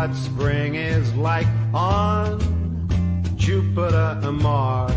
what spring is like on Jupiter and Mars.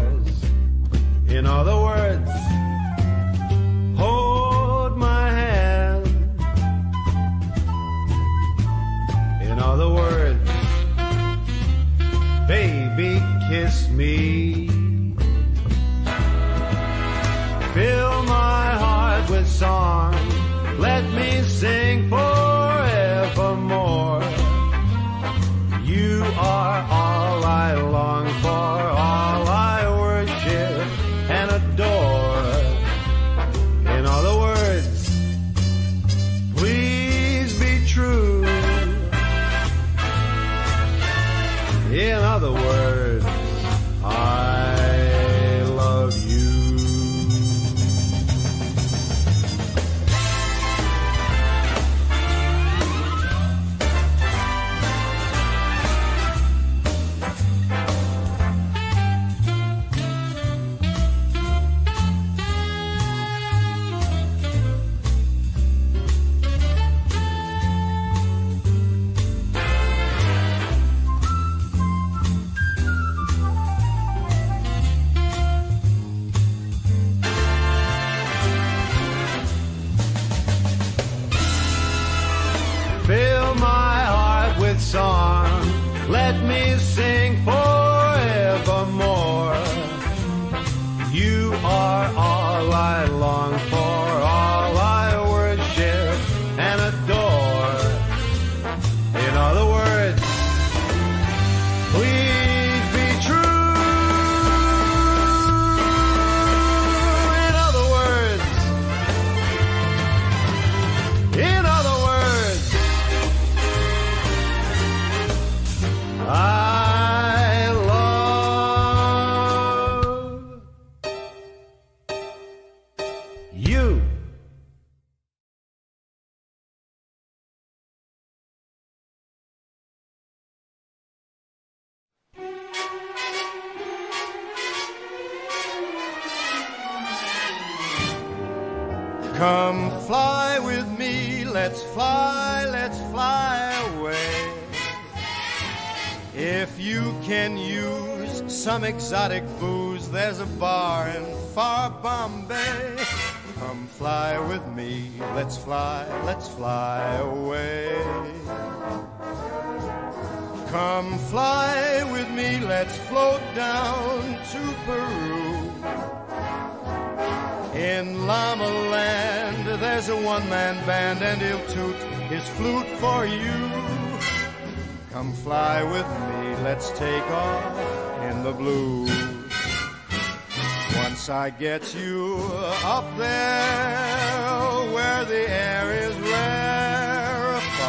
I get you up there where the air is rarefied.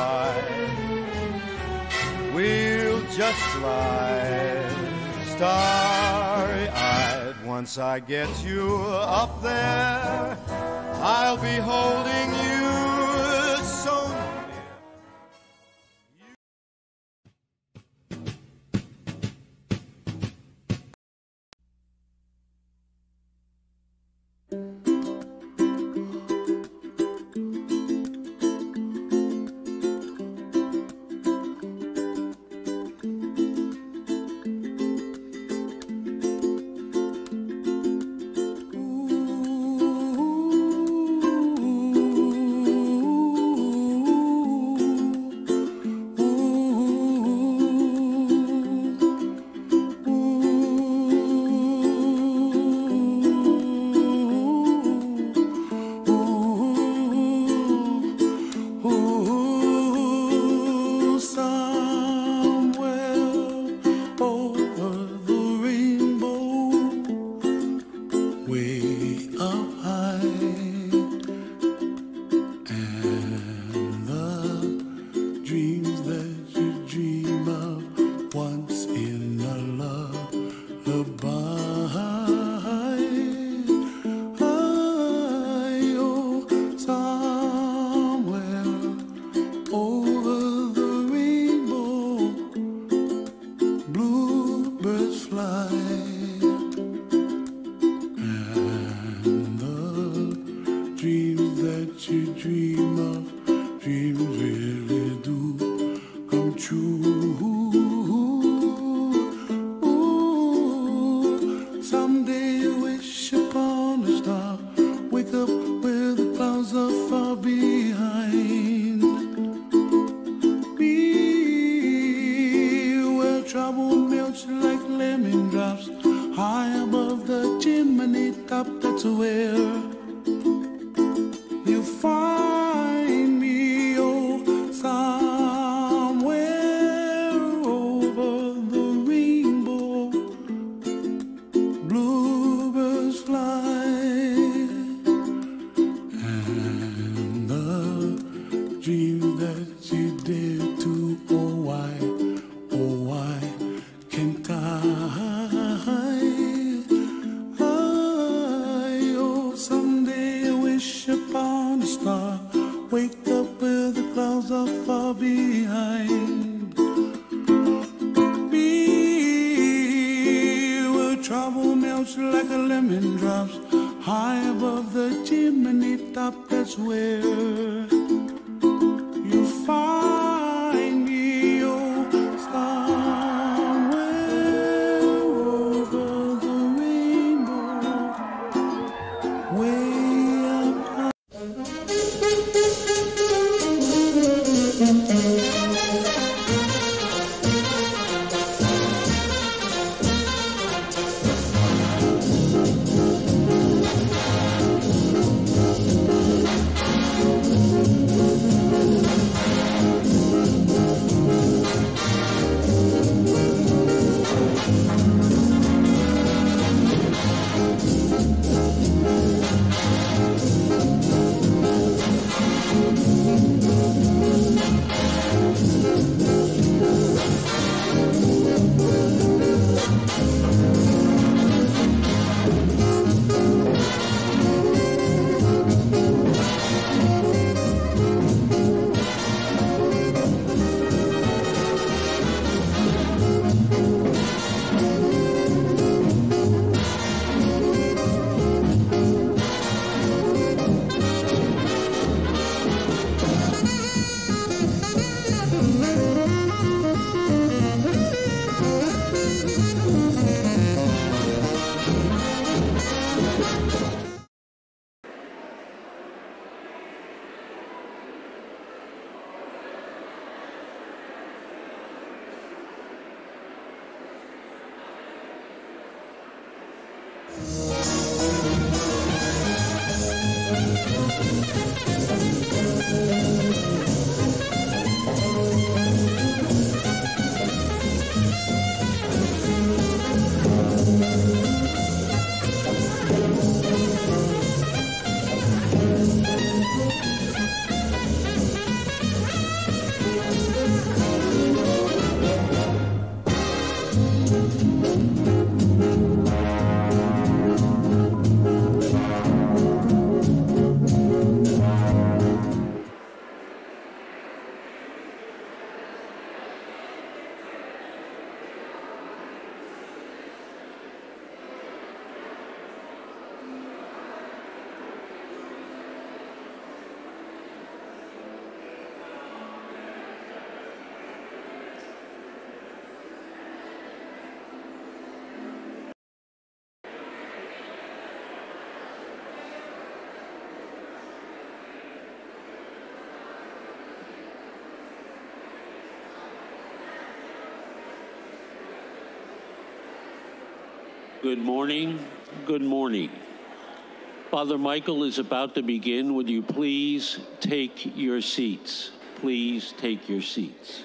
We'll just fly starry-eyed. Once I get you up there, I'll be holding you Good morning. Good morning. Father Michael is about to begin. Would you please take your seats? Please take your seats.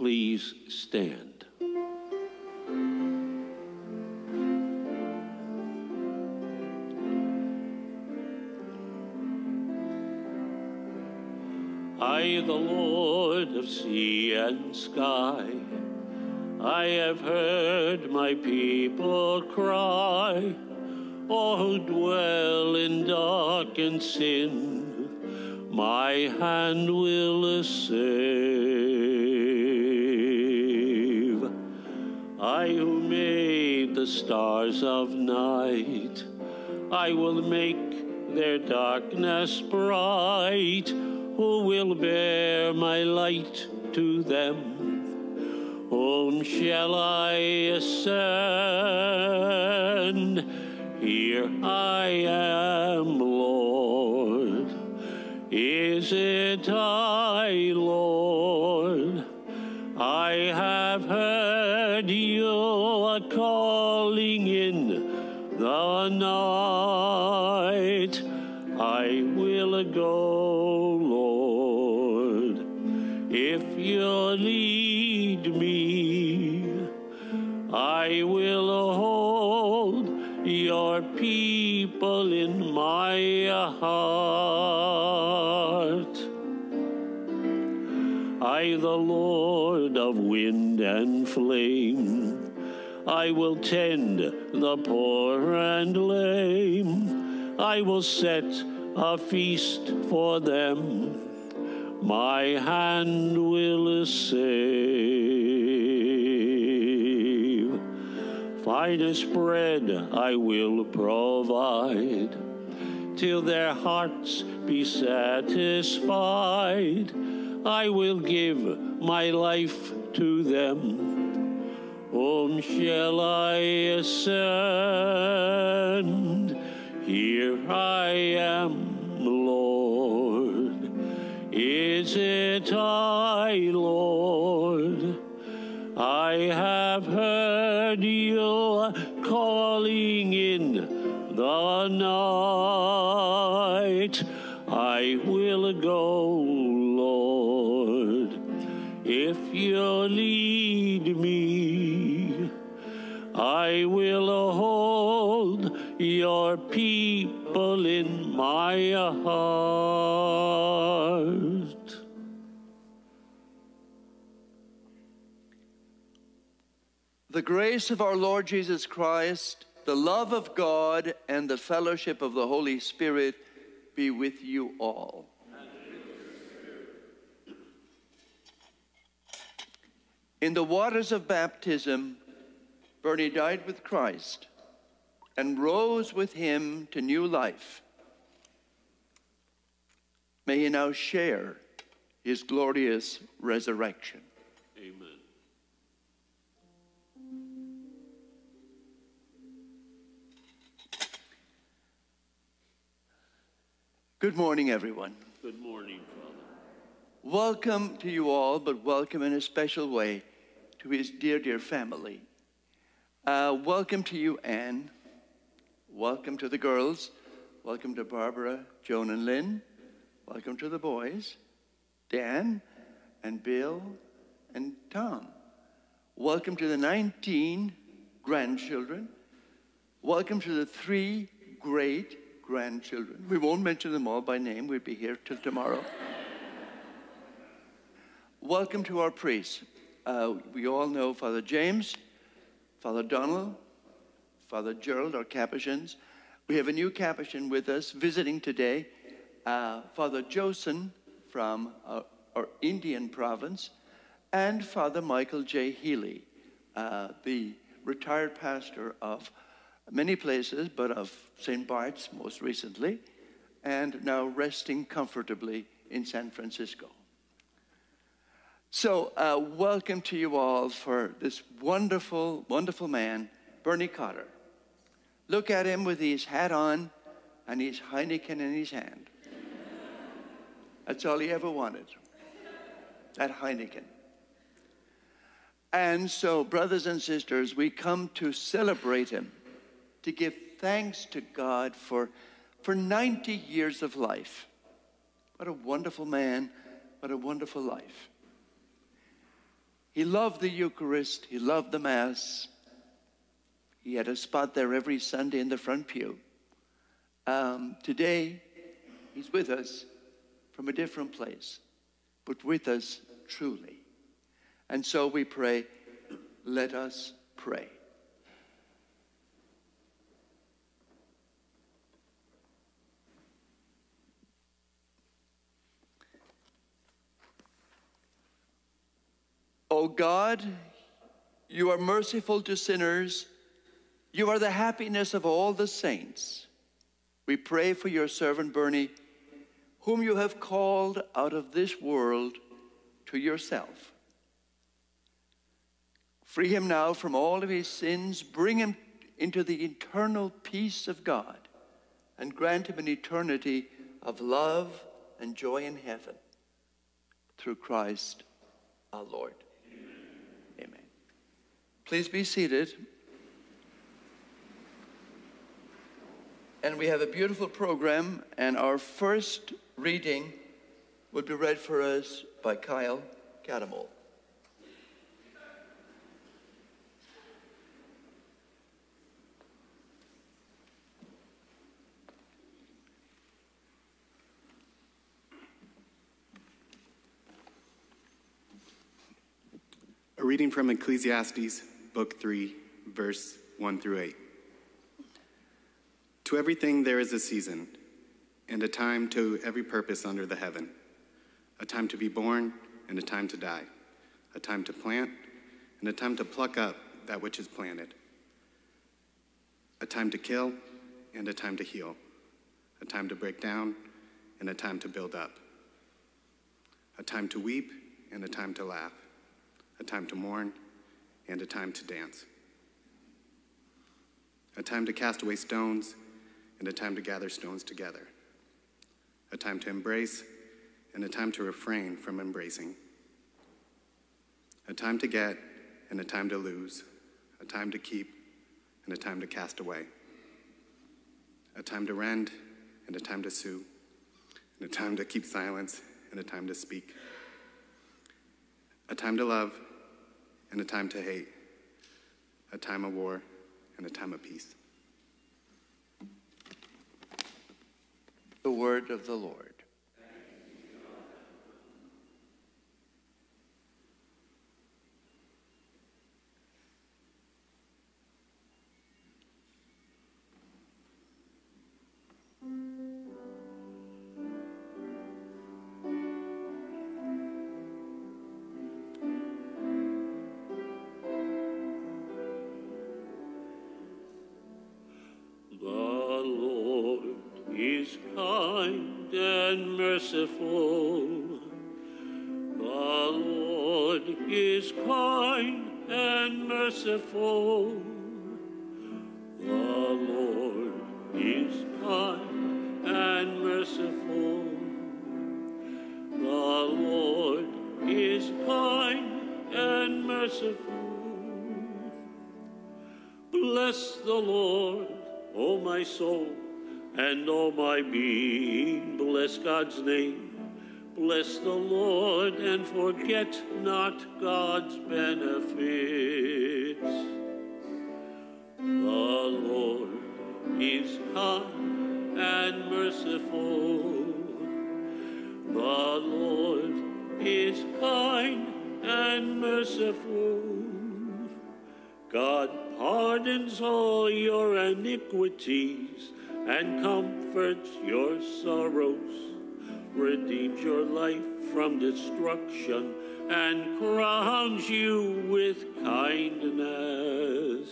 Please stand. I, the Lord of sea and sky, I have heard my people cry, all who dwell in dark and sin, my hand will save. Stars of night, I will make their darkness bright, who will bear my light to them whom shall I ascend? Here I am, I will tend the poor and lame. I will set a feast for them. My hand will save. Finest bread I will provide till their hearts be satisfied. I will give my life to them. Whom shall I ascend? Here I am, Lord. Is it I, Lord? I have heard you calling in the night. I will go, Lord, if you lead I will hold your people in my heart. The grace of our Lord Jesus Christ, the love of God, and the fellowship of the Holy Spirit be with you all. In the waters of baptism, Bernie died with Christ and rose with him to new life. May he now share his glorious resurrection. Amen. Good morning, everyone. Good morning, Father. Welcome to you all, but welcome in a special way to his dear, dear family. Uh, welcome to you, Anne. Welcome to the girls. Welcome to Barbara, Joan, and Lynn. Welcome to the boys, Dan, and Bill, and Tom. Welcome to the 19 grandchildren. Welcome to the three great grandchildren. We won't mention them all by name, we'll be here till tomorrow. Welcome to our priests. Uh, we all know Father James, Father Donald, Father Gerald, our Capuchins. We have a new Capuchin with us visiting today, uh, Father Josen from our, our, Indian province, and Father Michael J. Healy, uh, the retired pastor of many places, but of St. Bart's most recently, and now resting comfortably in San Francisco. So, uh, welcome to you all for this wonderful, wonderful man, Bernie Cotter. Look at him with his hat on and his Heineken in his hand. That's all he ever wanted, that Heineken. And so, brothers and sisters, we come to celebrate him to give thanks to God for, for 90 years of life. What a wonderful man, what a wonderful life. He loved the Eucharist, he loved the Mass. He had a spot there every Sunday in the front pew. Um, today, he's with us from a different place, but with us truly. And so we pray, let us pray. O God, you are merciful to sinners. You are the happiness of all the saints. We pray for your servant Bernie, whom you have called out of this world to yourself. Free him now from all of his sins, bring him into the eternal peace of God, and grant him an eternity of love and joy in heaven through Christ our Lord. Please be seated. And we have a beautiful program, and our first reading will be read for us by Kyle Catamol. A reading from Ecclesiastes book 3, verse 1 through 8. To everything there is a season, and a time to every purpose under the heaven a time to be born, and a time to die, a time to plant, and a time to pluck up that which is planted, a time to kill, and a time to heal, a time to break down, and a time to build up, a time to weep, and a time to laugh, a time to mourn, and a time to dance. A time to cast away stones and a time to gather stones together. A time to embrace and a time to refrain from embracing. A time to get and a time to lose. A time to keep and a time to cast away. A time to rend and a time to sue. And a time to keep silence and a time to speak. A time to love and a time to hate, a time of war and a time of peace. The word of the Lord. Forget not God's benefits. The Lord is kind and merciful. The Lord is kind and merciful. God pardons all your iniquities and comforts your sorrows redeems your life from destruction and crowns you with kindness.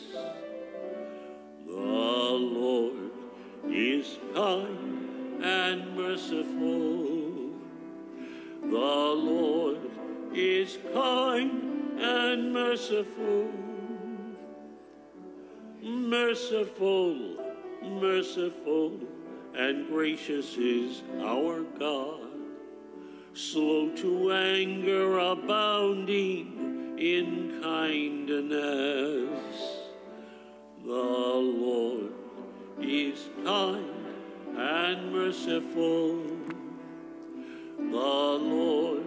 The Lord is kind and merciful. The Lord is kind and merciful. Merciful, merciful and gracious is our God, slow to anger, abounding in kindness. The Lord is kind and merciful. The Lord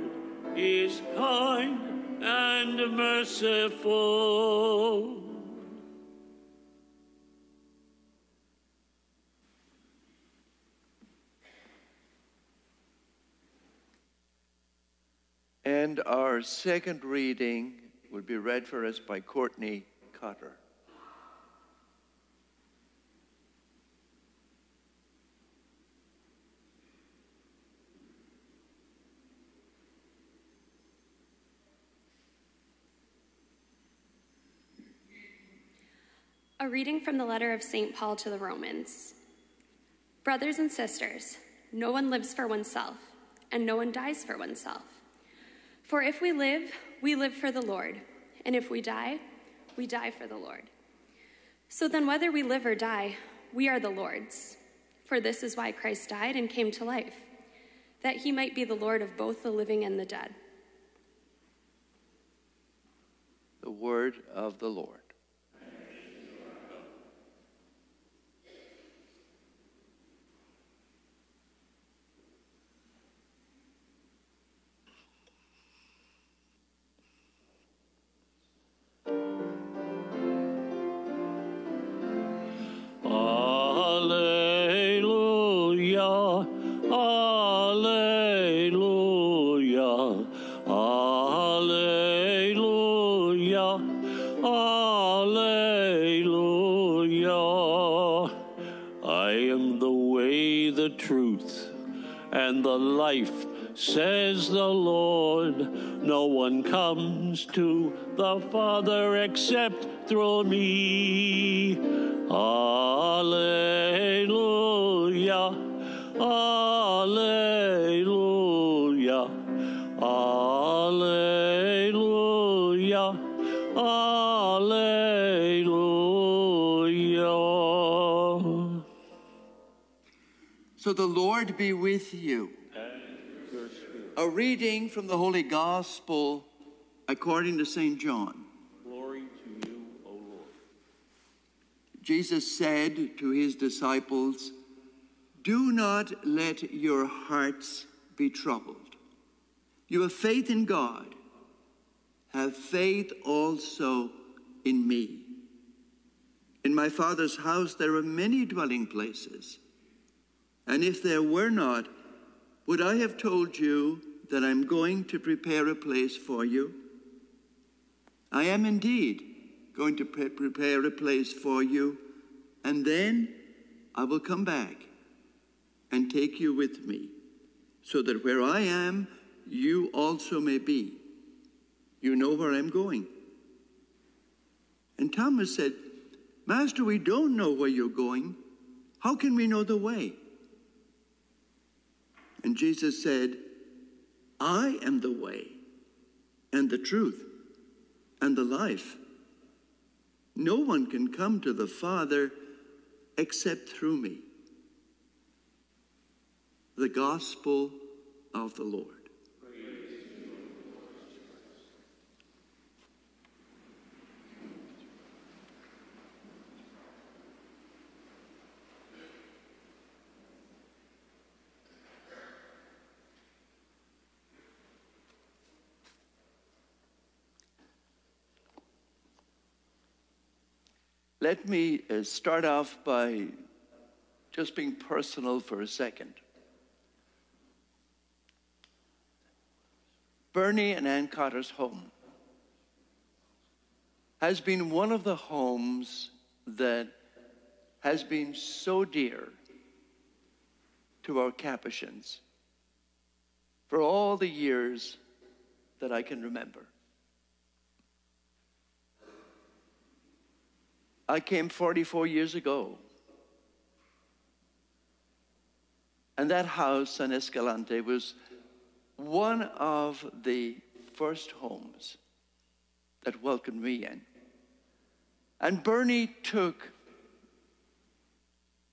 is kind and merciful. And our second reading will be read for us by Courtney Cotter. A reading from the letter of St. Paul to the Romans. Brothers and sisters, no one lives for oneself, and no one dies for oneself. For if we live, we live for the Lord, and if we die, we die for the Lord. So then, whether we live or die, we are the Lord's. For this is why Christ died and came to life, that he might be the Lord of both the living and the dead. The word of the Lord. And the life, says the Lord. No one comes to the Father except through me. Alleluia, Alleluia, So the Lord be with you. A reading from the Holy Gospel according to St. John. Glory to you, O Lord. Jesus said to his disciples, Do not let your hearts be troubled. You have faith in God. Have faith also in me. In my Father's house there are many dwelling places. And if there were not, would I have told you that I'm going to prepare a place for you? I am indeed going to pre- prepare a place for you, and then I will come back and take you with me, so that where I am, you also may be. You know where I'm going. And Thomas said, Master, we don't know where you're going. How can we know the way? And Jesus said, I am the way and the truth and the life. No one can come to the Father except through me. The gospel of the Lord. Let me uh, start off by just being personal for a second. Bernie and Ann Cotter's home has been one of the homes that has been so dear to our Capuchins for all the years that I can remember. I came 44 years ago. And that house on Escalante was one of the first homes that welcomed me in. And Bernie took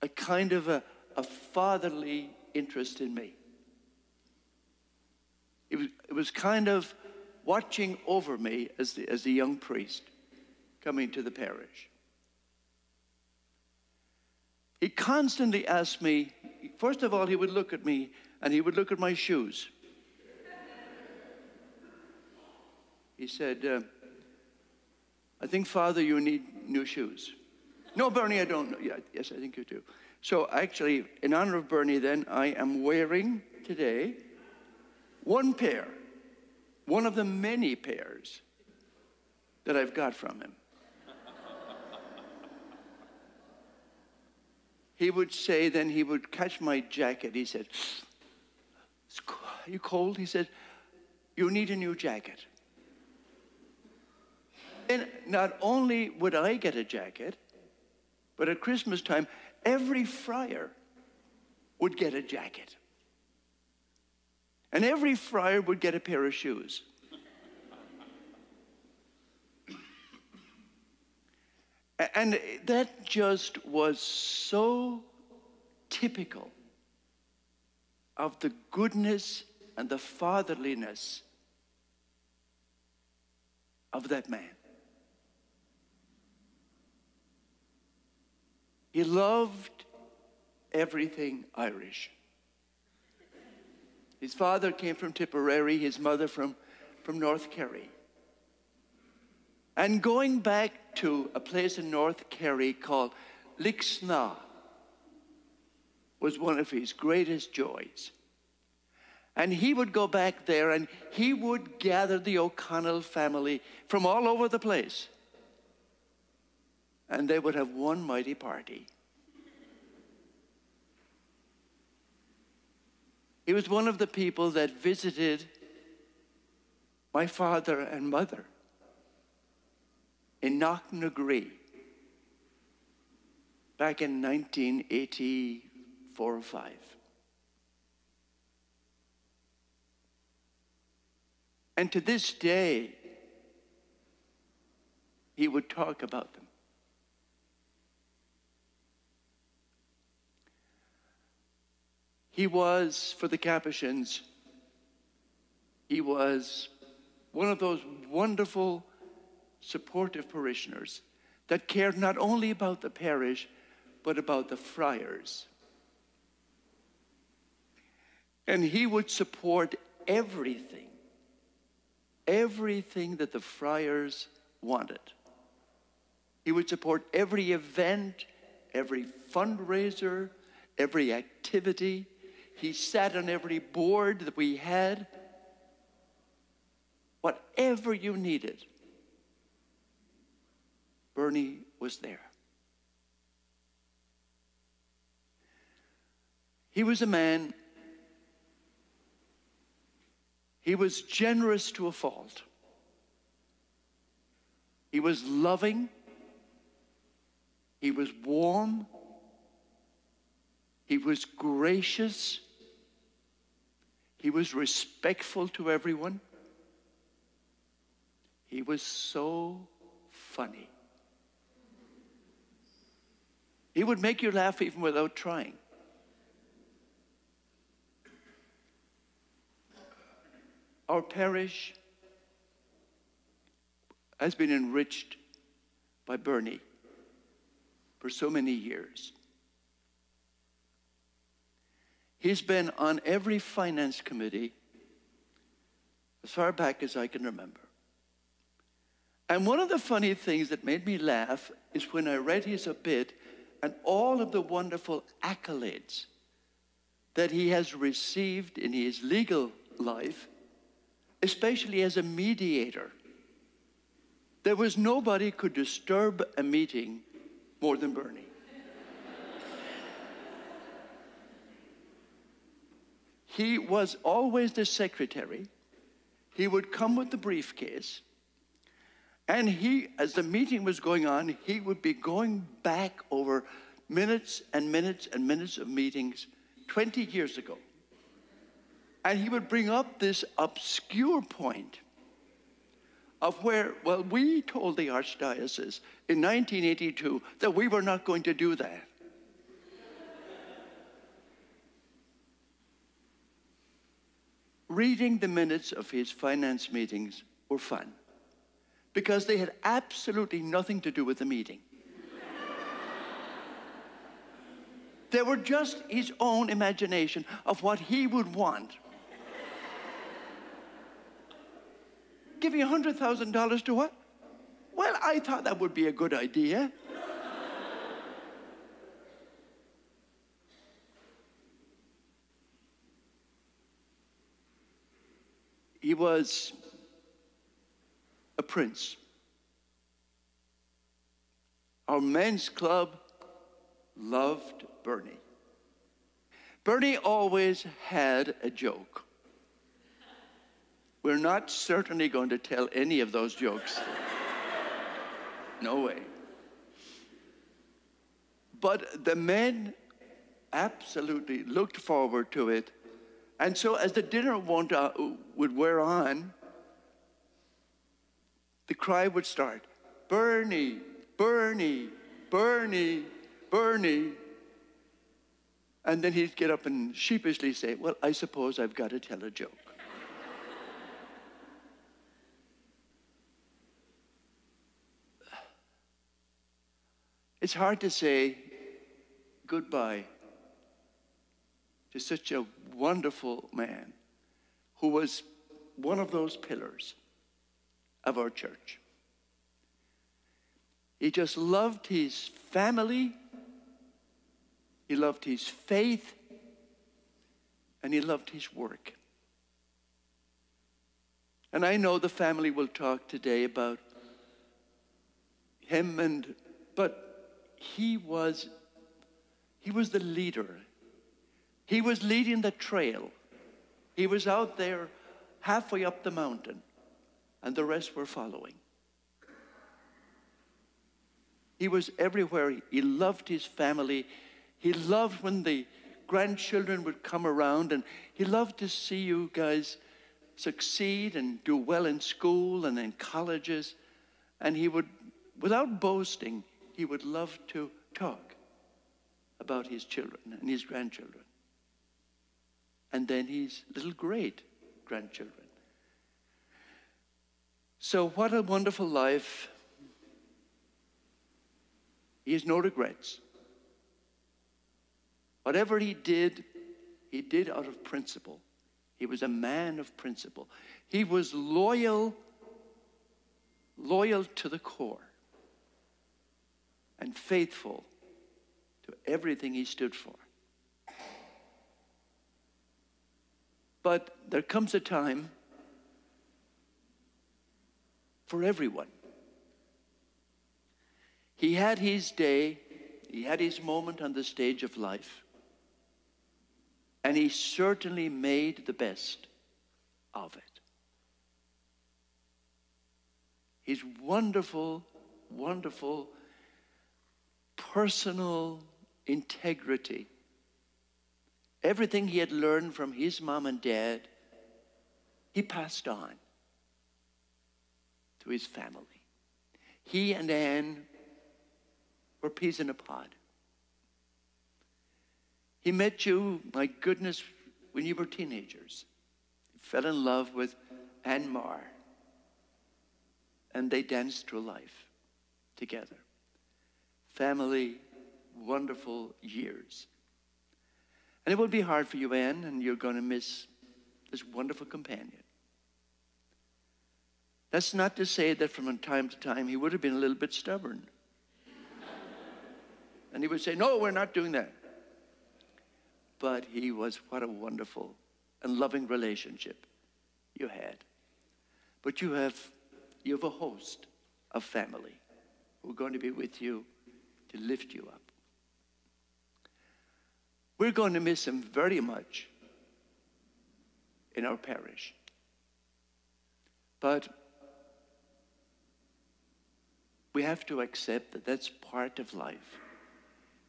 a kind of a, a fatherly interest in me. It was, it was kind of watching over me as the, as the young priest coming to the parish. He constantly asked me, first of all, he would look at me and he would look at my shoes. He said, uh, I think, Father, you need new shoes. No, Bernie, I don't. Know. Yeah, yes, I think you do. So, actually, in honor of Bernie, then, I am wearing today one pair, one of the many pairs that I've got from him. He would say, then he would catch my jacket. He said, Are you cold? He said, You need a new jacket. And not only would I get a jacket, but at Christmas time, every friar would get a jacket. And every friar would get a pair of shoes. And that just was so typical of the goodness and the fatherliness of that man. He loved everything Irish. His father came from Tipperary, his mother from, from North Kerry. And going back to a place in North Kerry called Lixnaw was one of his greatest joys. And he would go back there and he would gather the O'Connell family from all over the place. And they would have one mighty party. He was one of the people that visited my father and mother in Knocknagree back in 1984 or 5. And to this day, he would talk about them. He was, for the Capuchins, he was one of those wonderful supportive parishioners that cared not only about the parish, but about the friars. And he would support everything, everything that the friars wanted. He would support every event, every fundraiser, every activity. He sat on every board that we had. Whatever you needed, Bernie was there. He was a man, he was generous to a fault. He was loving, he was warm, he was gracious, He was respectful to everyone. He was so funny. He would make you laugh even without trying. Our parish has been enriched by Bernie for so many years. He's been on every finance committee as far back as I can remember. And one of the funny things that made me laugh is when I read his obit and all of the wonderful accolades that he has received in his legal life, especially as a mediator. There was nobody could disturb a meeting more than Bernie. he was always the secretary. He would come with the briefcase. And he, as the meeting was going on, he would be going back over minutes and minutes and minutes of meetings 20 years ago. And he would bring up this obscure point of where, well, we told the Archdiocese in 1982 that we were not going to do that. Reading the minutes of his finance meetings were fun because they had absolutely nothing to do with the meeting. they were just his own imagination of what he would want. Giving $100,000 to what? Well, I thought that would be a good idea. he was a prince. Our men's club loved Bernie. Bernie always had a joke. We're not certainly going to tell any of those jokes. no way. But the men absolutely looked forward to it. And so, as the dinner uh, would wear on, the cry would start Bernie, Bernie, Bernie, Bernie. And then he'd get up and sheepishly say, Well, I suppose I've got to tell a joke. it's hard to say goodbye to such a wonderful man who was one of those pillars of our church. He just loved his family, he loved his faith, and he loved his work. And I know the family will talk today about him and but he was he was the leader. He was leading the trail. He was out there halfway up the mountain and the rest were following. He was everywhere. He loved his family. He loved when the grandchildren would come around, and he loved to see you guys succeed and do well in school and in colleges. And he would, without boasting, he would love to talk about his children and his grandchildren. And then his little great grandchildren. So, what a wonderful life. He has no regrets. Whatever he did, he did out of principle. He was a man of principle. He was loyal, loyal to the core, and faithful to everything he stood for. But there comes a time for everyone. He had his day, he had his moment on the stage of life, and he certainly made the best of it. His wonderful, wonderful personal integrity everything he had learned from his mom and dad, he passed on to his family. He and Anne were peas in a pod. He met you, my goodness, when you were teenagers. He fell in love with Anne Marr. And they danced through life together. Family, wonderful years. And it will be hard for you, Anne, and you're going to miss this wonderful companion. That's not to say that from time to time he would have been a little bit stubborn. and he would say, No, we're not doing that. But he was, what a wonderful and loving relationship you had. But you have, you have a host of family who are going to be with you to lift you up. We're going to miss him very much in our parish. But we have to accept that that's part of life.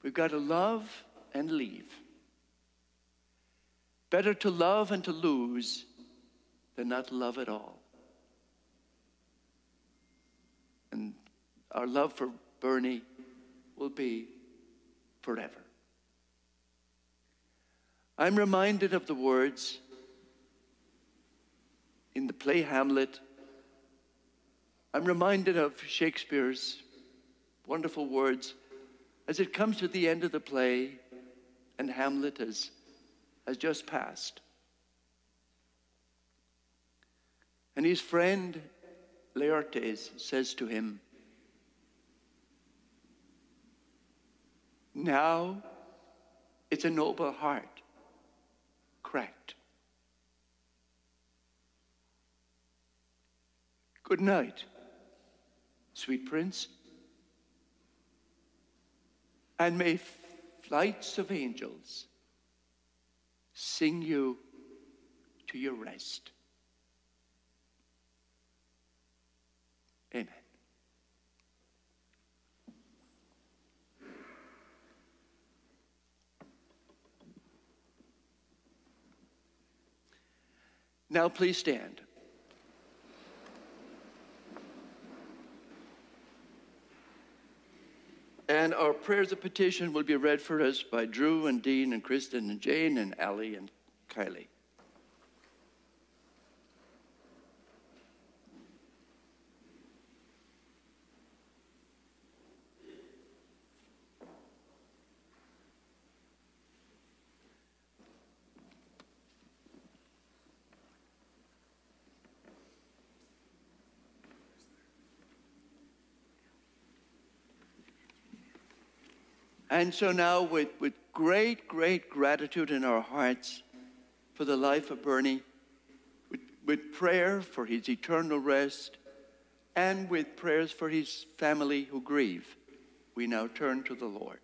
We've got to love and leave. Better to love and to lose than not love at all. And our love for Bernie will be forever. I'm reminded of the words in the play Hamlet. I'm reminded of Shakespeare's wonderful words as it comes to the end of the play and Hamlet has, has just passed. And his friend Laertes says to him, Now it's a noble heart cracked. Good night, sweet prince. And may flights of angels sing you to your rest. Amen. Now, please stand. And our prayers of petition will be read for us by Drew and Dean and Kristen and Jane and Ali and Kylie. And so now, with, with great, great gratitude in our hearts for the life of Bernie, with, with prayer for his eternal rest, and with prayers for his family who grieve, we now turn to the Lord.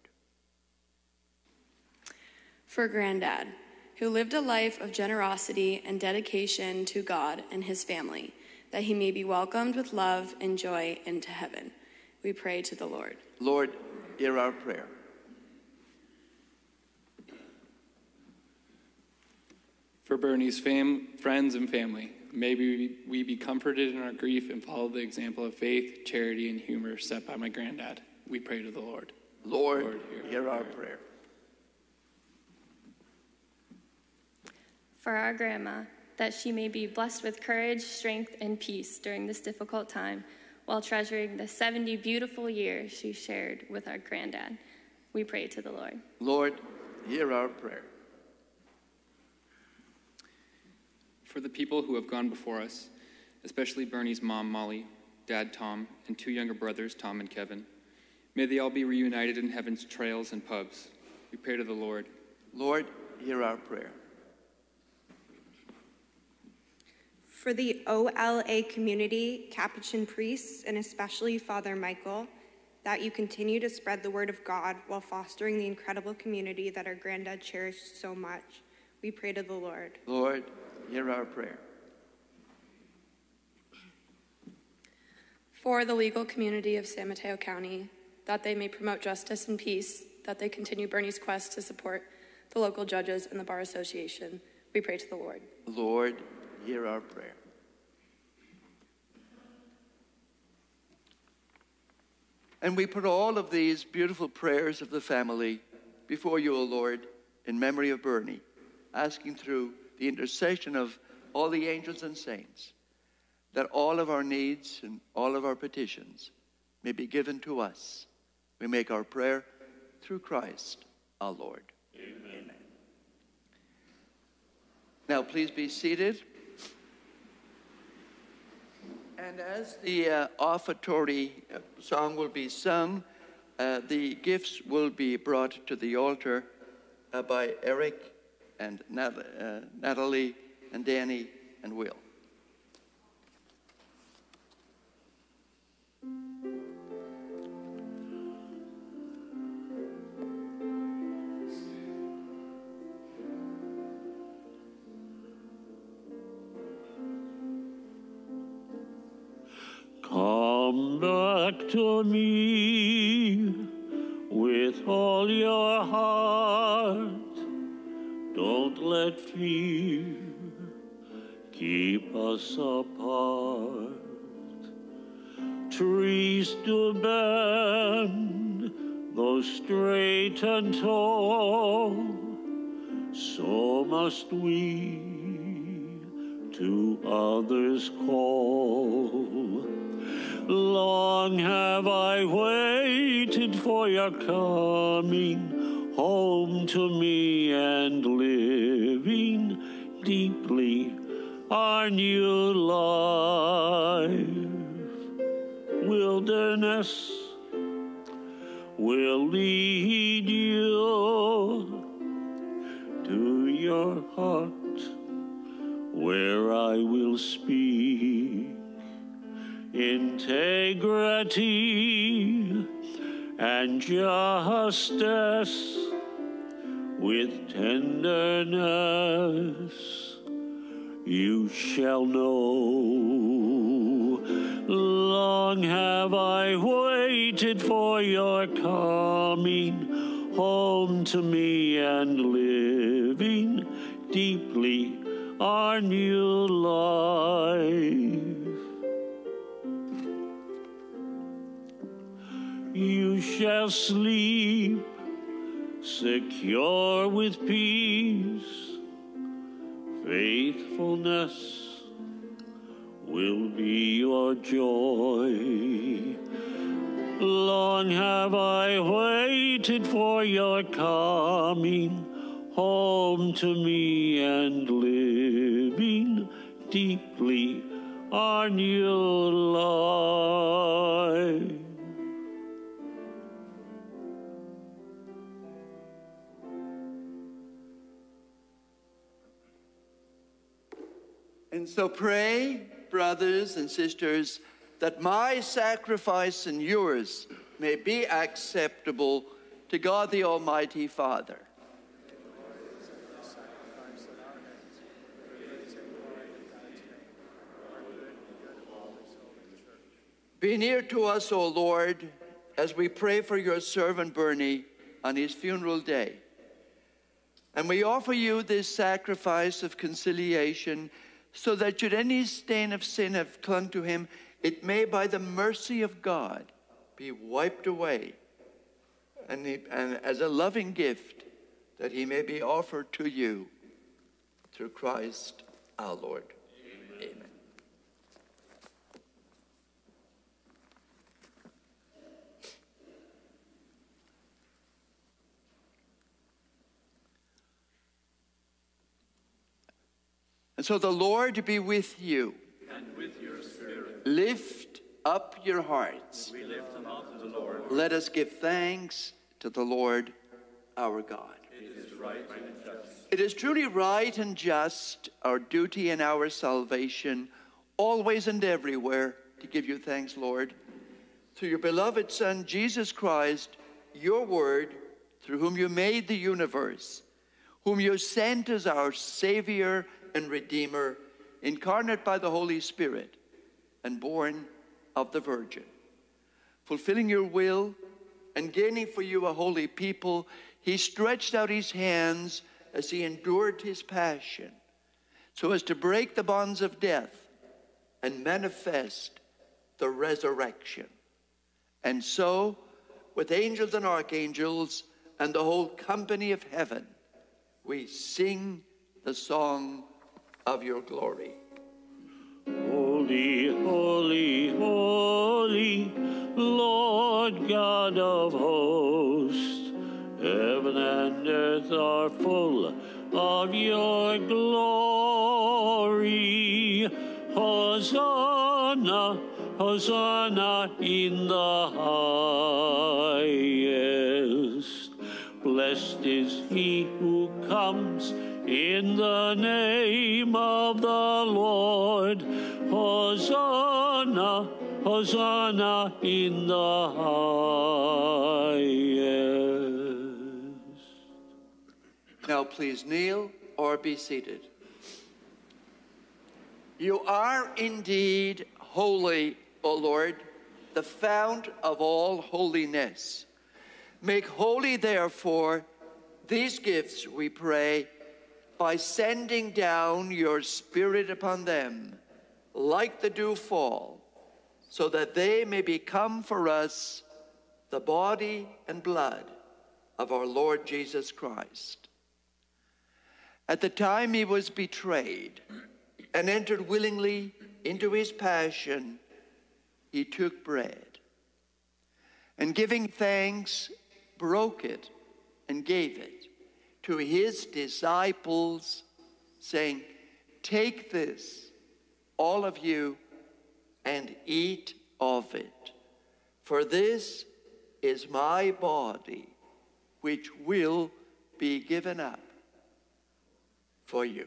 For Granddad, who lived a life of generosity and dedication to God and his family, that he may be welcomed with love and joy into heaven. We pray to the Lord. Lord, hear our prayer. For Bernie's fam, friends and family, may we, we be comforted in our grief and follow the example of faith, charity, and humor set by my granddad. We pray to the Lord. Lord, Lord hear, hear our prayer. prayer. For our grandma, that she may be blessed with courage, strength, and peace during this difficult time, while treasuring the 70 beautiful years she shared with our granddad. We pray to the Lord. Lord, hear our prayer. For the people who have gone before us, especially Bernie's mom, Molly, dad, Tom, and two younger brothers, Tom and Kevin. May they all be reunited in heaven's trails and pubs. We pray to the Lord. Lord, hear our prayer. For the OLA community, Capuchin priests, and especially Father Michael, that you continue to spread the word of God while fostering the incredible community that our granddad cherished so much. We pray to the Lord. Lord, hear our prayer. For the legal community of San Mateo County, that they may promote justice and peace, that they continue Bernie's quest to support the local judges, and the Bar Association. We pray to the Lord. Lord, hear our prayer. And we put all of these beautiful prayers of the family before you, O Lord, in memory of Bernie, asking through the intercession of all the angels and saints that all of our needs and all of our petitions may be given to us. We make our prayer through Christ our Lord. Amen. Amen. Now, please be seated. And as the uh, offertory uh, song will be sung, uh, the gifts will be brought to the altar uh, by Eric and Nat- uh, Natalie and Danny and Will. Come back to me with all your heart. Let fear keep us apart. Trees do bend, though straight and tall, so must we to others call. Long have I waited for your coming home to me and deeply our new life. Wilderness will lead you to your heart where I will speak integrity and justice with tenderness you shall know. Long have I waited for your coming home to me and living deeply our new life. You shall sleep secure with peace. Faithfulness will be your joy. Long have I waited for your coming home to me and living deeply our new life. And so pray, brothers and sisters, that my sacrifice and yours may be acceptable to God the Almighty Father. Be near to us, O Lord, as we pray for your servant Bernie on his funeral day. And we offer you this sacrifice of conciliation so that should any stain of sin have clung to him, it may by the mercy of God be wiped away and, he, and as a loving gift that he may be offered to you through Christ our Lord. And so the Lord be with you. And with your spirit. Lift up your hearts. We lift them up to the Lord. Let us give thanks to the Lord our God. It is right and just. It is truly right and just, our duty and our salvation, always and everywhere, to give you thanks, Lord. Through your beloved Son, Jesus Christ, your word, through whom you made the universe, whom you sent as our Savior and Redeemer, incarnate by the Holy Spirit and born of the Virgin. Fulfilling your will and gaining for you a holy people, he stretched out his hands as he endured his passion, so as to break the bonds of death and manifest the resurrection. And so, with angels and archangels and the whole company of heaven, we sing the song of your glory. Holy, holy, holy, Lord God of hosts, heaven and earth are full of your glory. Hosanna, Hosanna in the highest. Blessed is he who comes in the name of the Lord. Hosanna, Hosanna in the highest. Now, please kneel or be seated. You are indeed holy, O Lord, the fount of all holiness. Make holy, therefore, these gifts, we pray, by sending down your Spirit upon them, like the dew fall, so that they may become for us the body and blood of our Lord Jesus Christ. At the time he was betrayed and entered willingly into his passion, he took bread and giving thanks, broke it and gave it to his disciples, saying, Take this, all of you, and eat of it. For this is my body, which will be given up for you.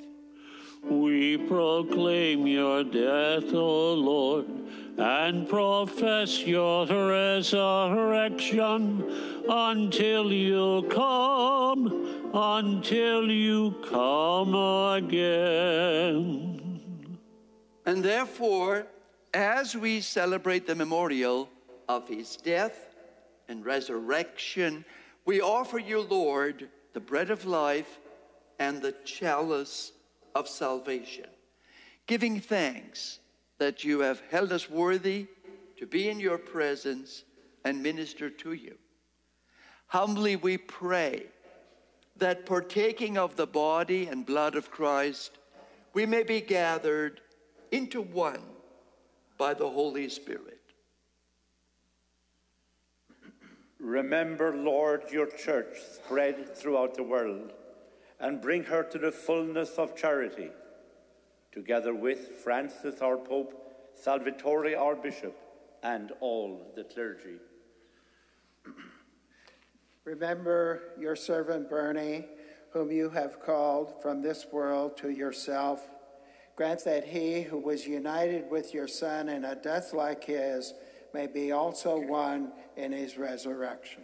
We proclaim your death, O Lord, and profess your resurrection until you come, until you come again. And therefore, as we celebrate the memorial of his death and resurrection, we offer you, Lord, the bread of life and the chalice of salvation, giving thanks that you have held us worthy to be in your presence and minister to you. Humbly we pray that partaking of the body and blood of Christ, we may be gathered into one by the Holy Spirit. Remember, Lord, your church spread throughout the world and bring her to the fullness of charity, together with Francis, our Pope, Salvatore, our Bishop, and all the clergy. Remember your servant Bernie, whom you have called from this world to yourself. Grant that he who was united with your Son in a death like his may be also one in his resurrection.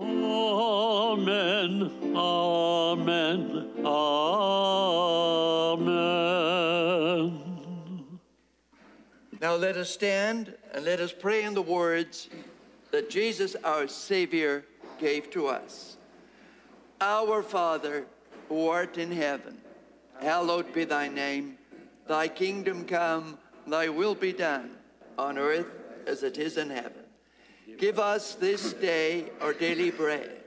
Amen. Amen. Amen. Now let us stand and let us pray in the words that Jesus, our Savior, gave to us. Our Father, who art in heaven, hallowed be thy name. Thy kingdom come, thy will be done, on earth as it is in heaven. Give us this day our daily bread,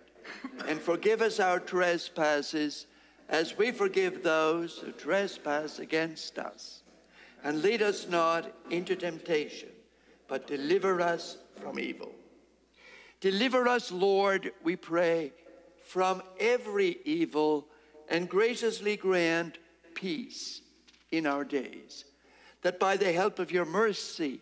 and forgive us our trespasses as we forgive those who trespass against us. And lead us not into temptation, but deliver us from evil. Deliver us, Lord, we pray, from every evil, and graciously grant peace in our days, that by the help of your mercy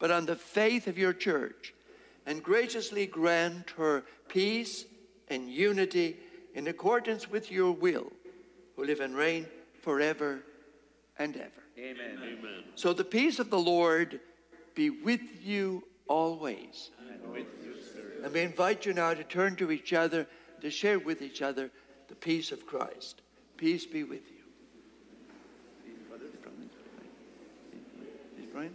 but on the faith of your church, and graciously grant her peace and unity in accordance with your will, who live and reign forever and ever. Amen. Amen. So the peace of the Lord be with you always. And with your spirit. And we invite you now to turn to each other, to share with each other the peace of Christ. Peace be with you. Is Brian?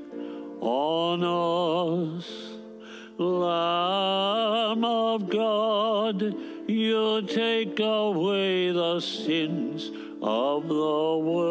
take away the sins of the world.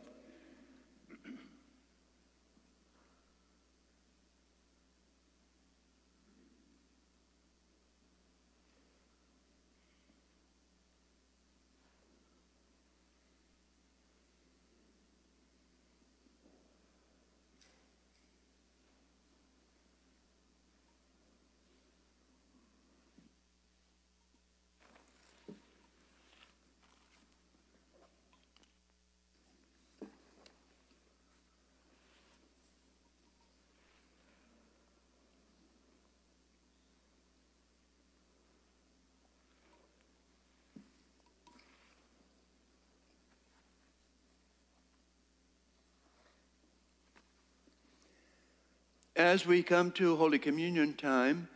As we come to Holy Communion time,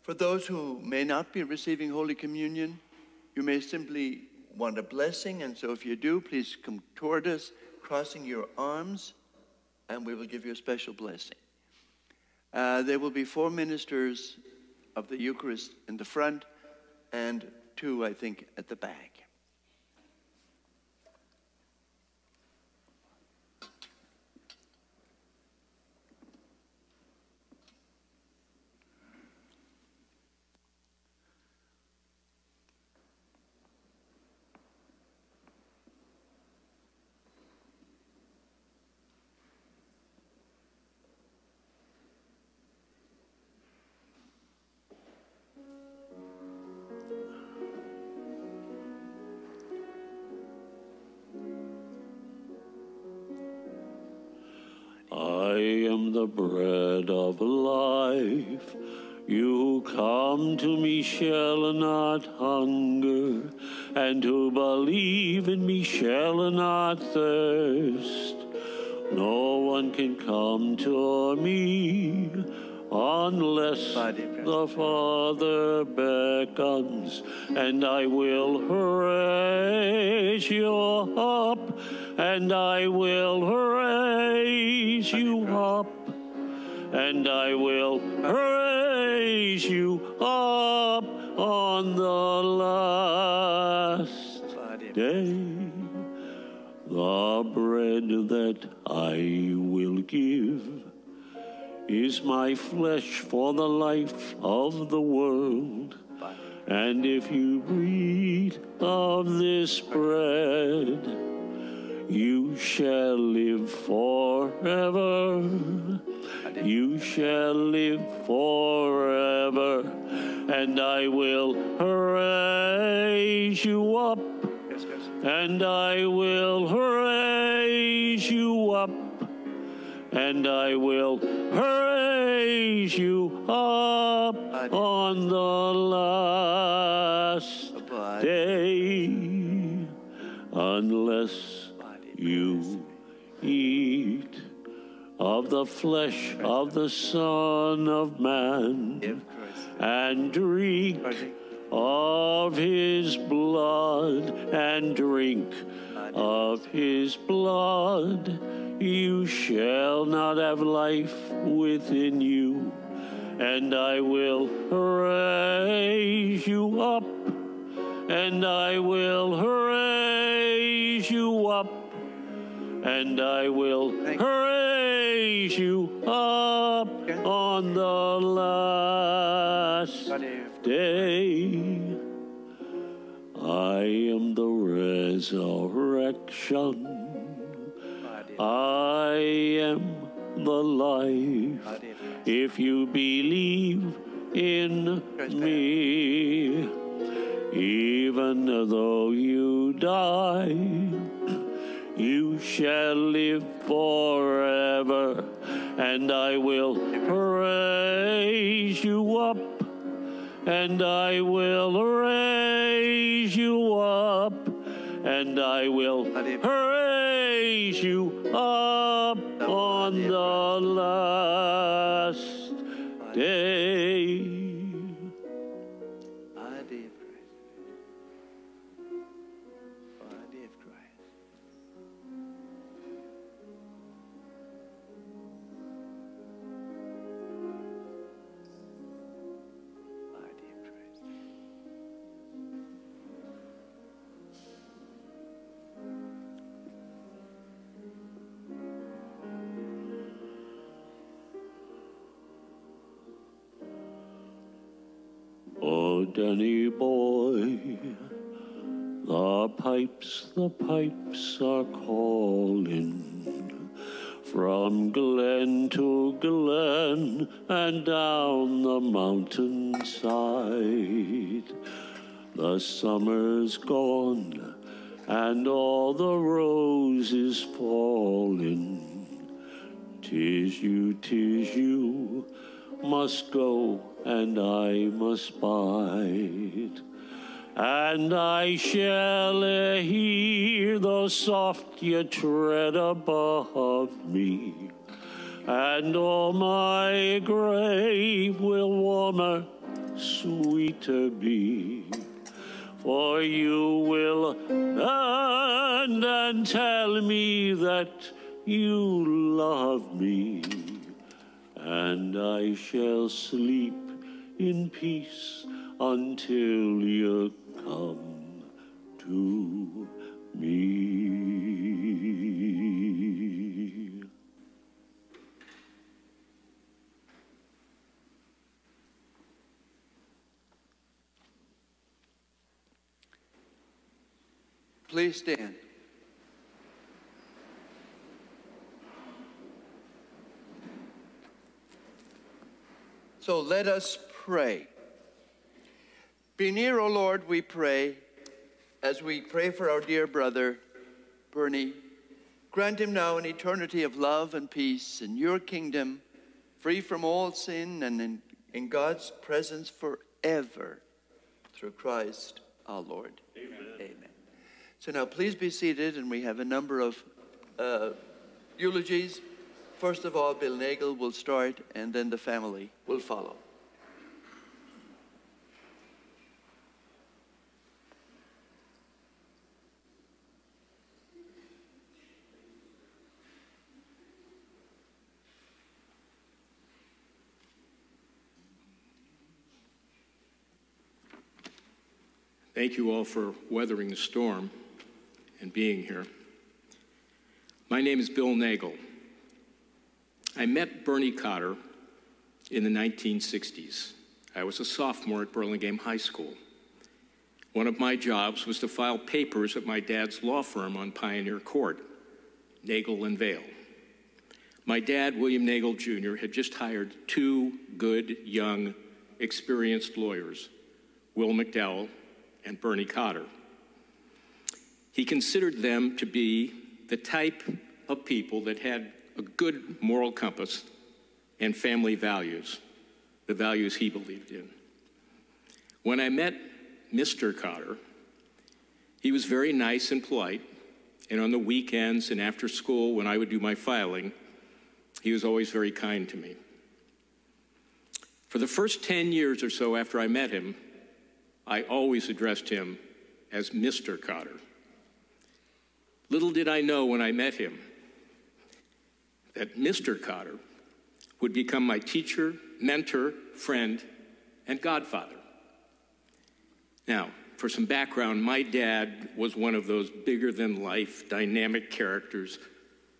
for those who may not be receiving Holy Communion, you may simply want a blessing. And so if you do, please come toward us, crossing your arms, and we will give you a special blessing. Uh, there will be four ministers of the Eucharist in the front and two, I think, at the back. The bread of life. You come to me shall not hunger, and who believe in me shall not thirst. No one can come to me unless the Father beckons, and I will raise you up, and I will raise you up, and I will raise you up on the last day. The bread that I will give is my flesh for the life of the world. And if you eat of this bread, you shall live forever. You shall live forever. And I will raise you up. And I will raise you up and I will raise you up on the last day, unless you eat of the flesh of the Son of Man and drink of his blood and drink of his blood, you shall not have life within you. And I will raise you up, and I will raise you up, and I will raise you up on the last day. I am the resurrection. I am the life. If you believe in me, even though you die, you shall live forever, and I will raise you up, and I will raise you up, and I will raise you up on the last day. Danny boy, the pipes, the pipes are calling from glen to glen and down the mountainside. The summer's gone and all the roses falling. Tis you, tis you, must go and I must bide. And I shall hear the soft yet tread above me. and all my grave will warmer, sweeter be. For you will and and tell me that you love me, and I shall sleep in peace until you come to me. Please stand. So let us pray. Be near, O Lord, we pray, as we pray for our dear brother, Bernie. Grant him now an eternity of love and peace in your kingdom, free from all sin and in, in God's presence forever, through Christ our Lord. Amen. Amen. So now please be seated, and we have a number of uh, eulogies. First of all, Bill Nagel will start, and then the family will follow. Thank you all for weathering the storm and being here. My name is Bill Nagel. I met Bernie Cotter in the 1960s. I was a sophomore at Burlingame High School. One of my jobs was to file papers at my dad's law firm on Pioneer Court, Nagel and Vale. My dad, William Nagel Jr., had just hired two good, young, experienced lawyers, Will McDowell and Bernie Cotter. He considered them to be the type of people that had a good moral compass and family values, the values he believed in. When I met Mr. Cotter, he was very nice and polite, and on the weekends and after school, when I would do my filing, he was always very kind to me. For the first 10 years or so after I met him, I always addressed him as Mr. Cotter. Little did I know when I met him that Mr. Cotter would become my teacher, mentor, friend, and godfather. Now, for some background, my dad was one of those bigger than life, dynamic characters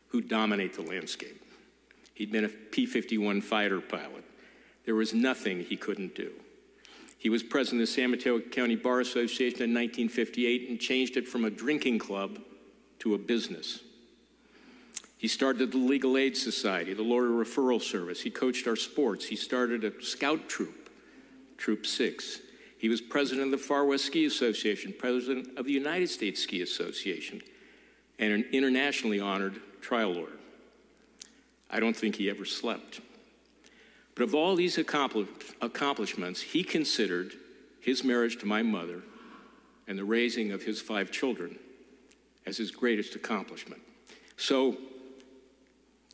who dominate the landscape. He'd been a P 51 fighter pilot. There was nothing he couldn't do. He was president of the San Mateo County Bar Association in 1958 and changed it from a drinking club to a business. He started the Legal Aid Society, the Lawyer Referral Service. He coached our sports. He started a scout troop, Troop 6. He was president of the Far West Ski Association, president of the United States Ski Association, and an internationally honored trial lawyer. I don't think he ever slept. But of all these accomplishments, he considered his marriage to my mother and the raising of his five children as his greatest accomplishment. So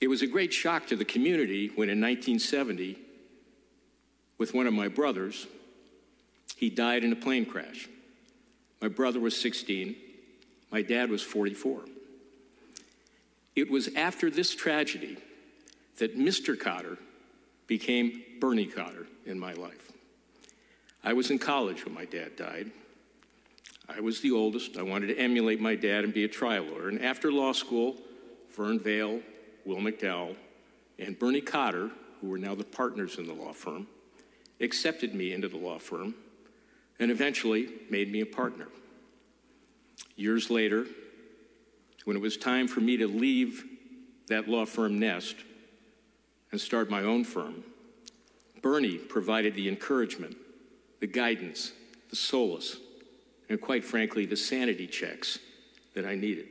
it was a great shock to the community when in 1970, with one of my brothers, he died in a plane crash. My brother was 16, my dad was 44. It was after this tragedy that Mr. Cotter became Bernie Cotter in my life. I was in college when my dad died. I was the oldest. I wanted to emulate my dad and be a trial lawyer. And after law school, Vern Vale, Will McDowell, and Bernie Cotter, who were now the partners in the law firm, accepted me into the law firm and eventually made me a partner. Years later, when it was time for me to leave that law firm nest and start my own firm, Bernie provided the encouragement, the guidance, the solace, and quite frankly, the sanity checks that I needed.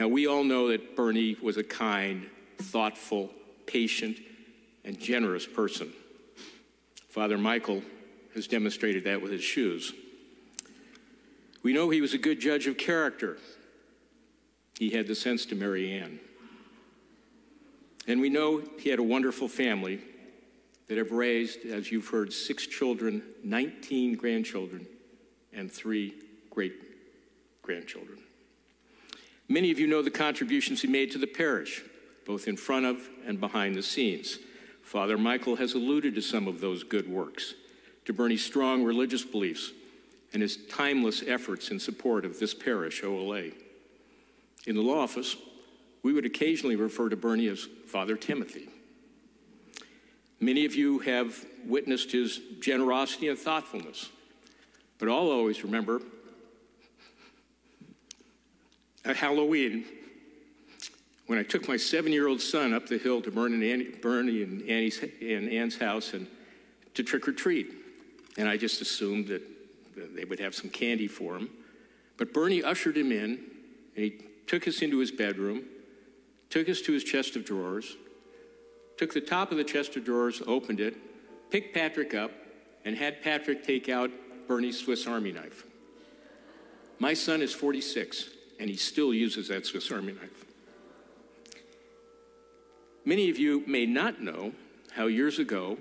Now, we all know that Bernie was a kind, thoughtful, patient, and generous person. Father Michael has demonstrated that with his shoes. We know he was a good judge of character. He had the sense to marry Anne. And we know he had a wonderful family that have raised, as you've heard, six children, 19 grandchildren, and three great grandchildren. Many of you know the contributions he made to the parish, both in front of and behind the scenes. Father Michael has alluded to some of those good works, to Bernie's strong religious beliefs and his timeless efforts in support of this parish, OLA. In the law office, we would occasionally refer to Bernie as Father Timothy. Many of you have witnessed his generosity and thoughtfulness, but I'll always remember at Halloween when I took my seven year old son up the hill to Bernie and, Annie, Bernie and, Annie's, and Ann's house and to trick or treat. And I just assumed that they would have some candy for him. But Bernie ushered him in and he took us into his bedroom, took us to his chest of drawers, took the top of the chest of drawers, opened it, picked Patrick up, and had Patrick take out Bernie's Swiss Army knife. My son is 46, and he still uses that Swiss Army knife. Many of you may not know how years ago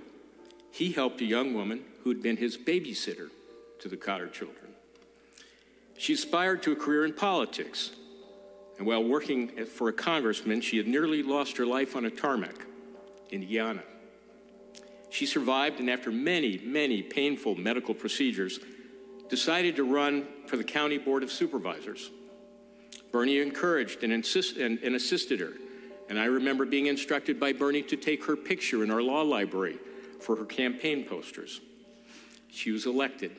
he helped a young woman who'd been his babysitter to the Cotter children. She aspired to a career in politics, and while working for a congressman, she had nearly lost her life on a tarmac in Guyana. She survived, and after many, many painful medical procedures, decided to run for the County Board of Supervisors. Bernie encouraged and, insist, and, and assisted her, and I remember being instructed by Bernie to take her picture in our law library for her campaign posters. She was elected.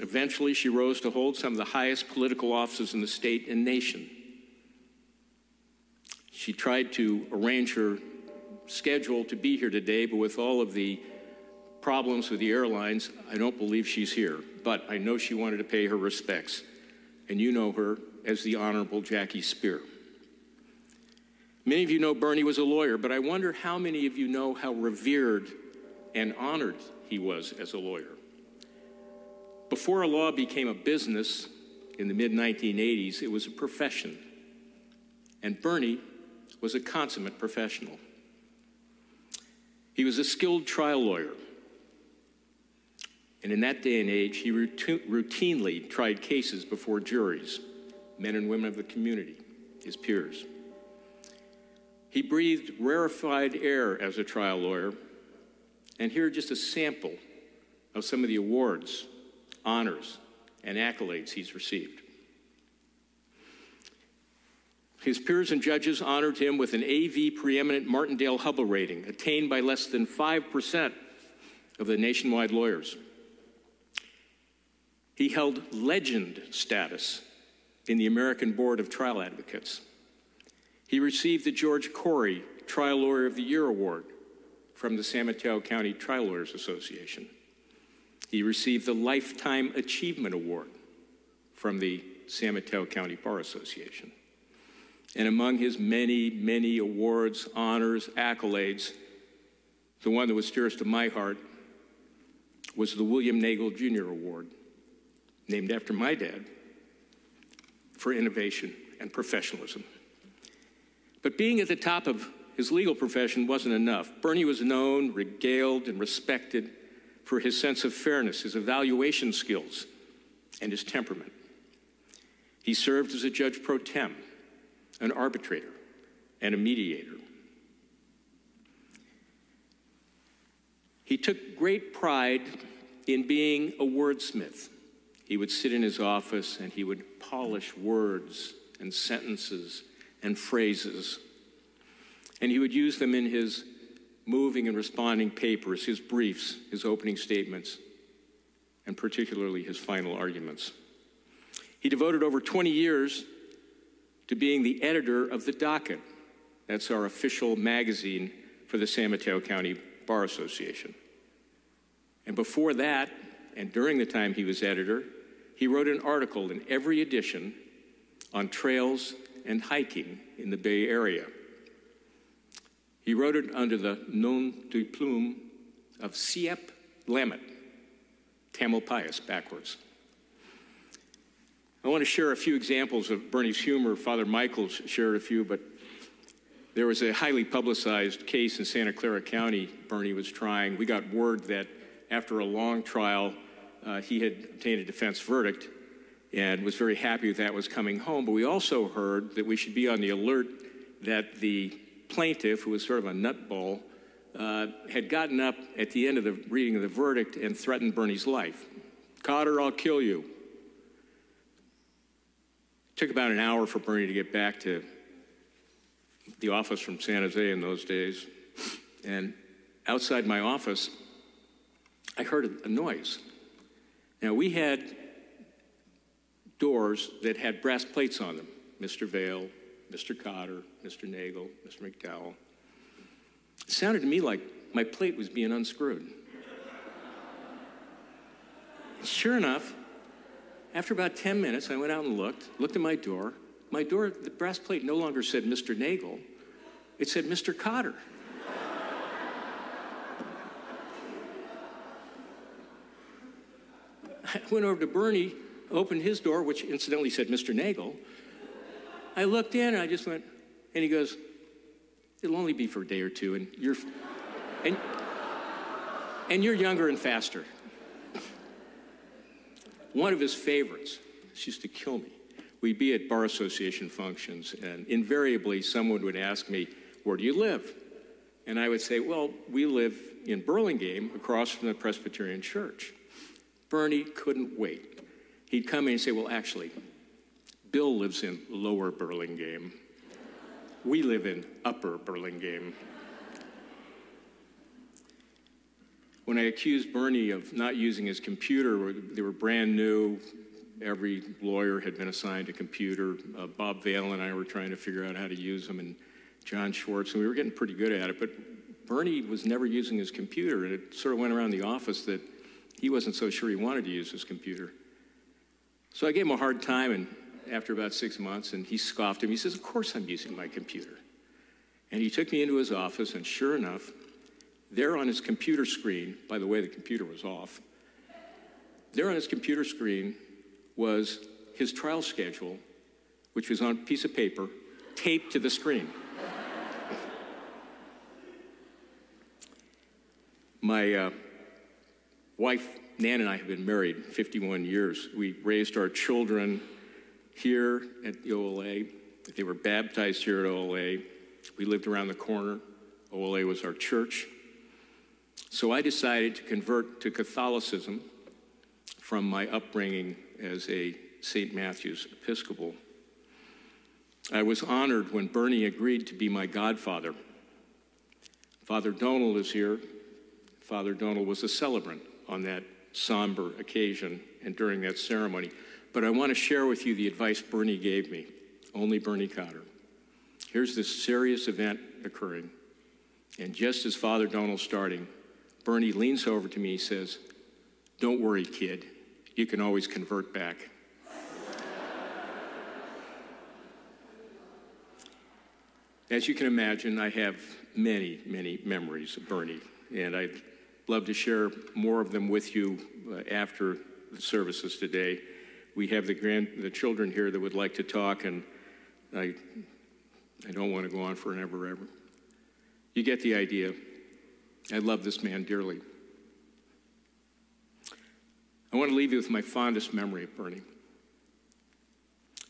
Eventually, she rose to hold some of the highest political offices in the state and nation. She tried to arrange her schedule to be here today, but with all of the problems with the airlines, I don't believe she's here. But I know she wanted to pay her respects. And you know her as the Honorable Jackie Speier. Many of you know Bernie was a lawyer, but I wonder how many of you know how revered and honored he was as a lawyer. Before a law became a business in the mid 1980s, it was a profession. And Bernie was a consummate professional. He was a skilled trial lawyer. And in that day and age, he routinely tried cases before juries, men and women of the community, his peers. He breathed rarefied air as a trial lawyer. And here are just a sample of some of the awards, honors, and accolades he's received. His peers and judges honored him with an AV preeminent Martindale Hubbell rating, attained by less than 5% of the nationwide lawyers. He held legend status in the American Board of Trial Advocates. He received the George Corey Trial Lawyer of the Year Award from the San Mateo County Trial Lawyers Association. He received the Lifetime Achievement Award from the San Mateo County Bar Association. And among his many, many awards, honors, accolades, the one that was dearest to my heart was the William Nagel Jr. Award, named after my dad, for innovation and professionalism. But being at the top of his legal profession wasn't enough. Bernie was known, regaled, and respected for his sense of fairness, his evaluation skills, and his temperament. He served as a judge pro tem an arbitrator, and a mediator. He took great pride in being a wordsmith. He would sit in his office and he would polish words and sentences and phrases. And he would use them in his moving and responding papers, his briefs, his opening statements, and particularly his final arguments. He devoted over 20 years to being the editor of the docket. That's our official magazine for the San Mateo County Bar Association. And before that, and during the time he was editor, he wrote an article in every edition on trails and hiking in the Bay Area. He wrote it under the nom de plume of Siep Lamet, Tamalpais backwards. I want to share a few examples of Bernie's humor. Father Michael's shared a few, but there was a highly publicized case in Santa Clara County Bernie was trying. We got word that after a long trial, uh, he had obtained a defense verdict and was very happy that was coming home. But we also heard that we should be on the alert that the plaintiff, who was sort of a nutball, uh, had gotten up at the end of the reading of the verdict and threatened Bernie's life. Cotter, I'll kill you. It took about an hour for Bernie to get back to the office from San Jose in those days. And outside my office, I heard a, noise. Now, we had doors that had brass plates on them Mr. Vale, Mr. Cotter, Mr. Nagel, Mr. McDowell. It sounded to me like my plate was being unscrewed. Sure enough, after about 10 minutes, I went out and looked, looked at my door. My door, the brass plate no longer said Mr. Nagel, it said Mr. Cotter. I went over to Bernie, opened his door, which incidentally said Mr. Nagel. I looked in and I just went, and he goes, It'll only be for a day or two, and you're, and, and you're younger and faster. One of his favorites, this used to kill me. We'd be at bar association functions, and invariably someone would ask me, Where do you live? And I would say, Well, we live in Burlingame across from the Presbyterian Church. Bernie couldn't wait. He'd come in and say, Well, actually, Bill lives in lower Burlingame. We live in upper Burlingame. When I accused Bernie of not using his computer, they were brand new. Every lawyer had been assigned a computer. Uh, Bob Vale and I were trying to figure out how to use them, and John Schwartz, and we were getting pretty good at it. But Bernie was never using his computer, and it sort of went around the office that he wasn't so sure he wanted to use his computer. So I gave him a hard time, and after about six months, and he scoffed at me. He says, Of course I'm using my computer. And he took me into his office, and sure enough, there on his computer screen, by the way, the computer was off, there on his computer screen was his trial schedule, which was on a piece of paper, taped to the screen. My uh, wife, Nan, and I have been married 51 years. We raised our children here at the OLA. They were baptized here at OLA. We lived around the corner. OLA was our church. So I decided to convert to Catholicism from my upbringing as a St. Matthew's Episcopal. I was honored when Bernie agreed to be my godfather. Father Donald is here. Father Donald was a celebrant on that somber occasion and during that ceremony. But I want to share with you the advice Bernie gave me, only Bernie Cotter. Here's this serious event occurring. And just as Father Donald's starting, Bernie leans over to me and says, Don't worry, kid. You can always convert back. As you can imagine, I have many, many memories of Bernie, and I'd love to share more of them with you uh, after the services today. We have the grand, the children here that would like to talk, and I, I don't want to go on forever ever. You get the idea. I love this man dearly. I want to leave you with my fondest memory of Bernie.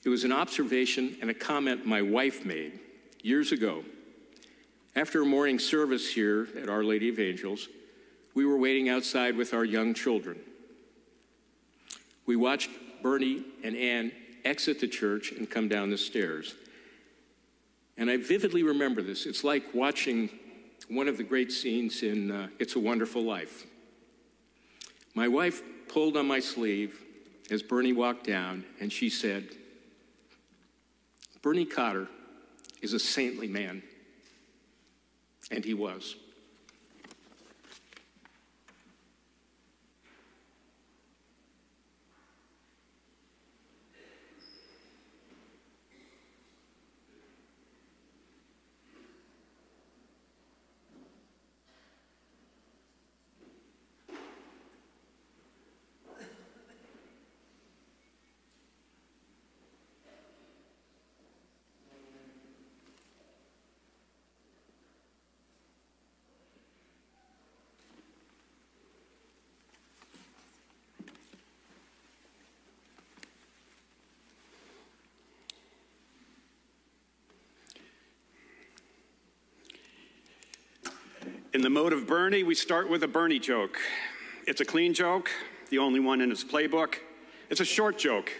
It was an observation and a comment my wife made years ago. After a morning service here at Our Lady of Angels, we were waiting outside with our young children. We watched Bernie and Ann exit the church and come down the stairs. And I vividly remember this. It's like watching one of the great scenes in uh, It's a Wonderful Life. My wife pulled on my sleeve as Bernie walked down, and she said, Bernie Cotter is a saintly man. And he was. In the mode of Bernie, we start with a Bernie joke. It's a clean joke, the only one in his playbook. It's a short joke.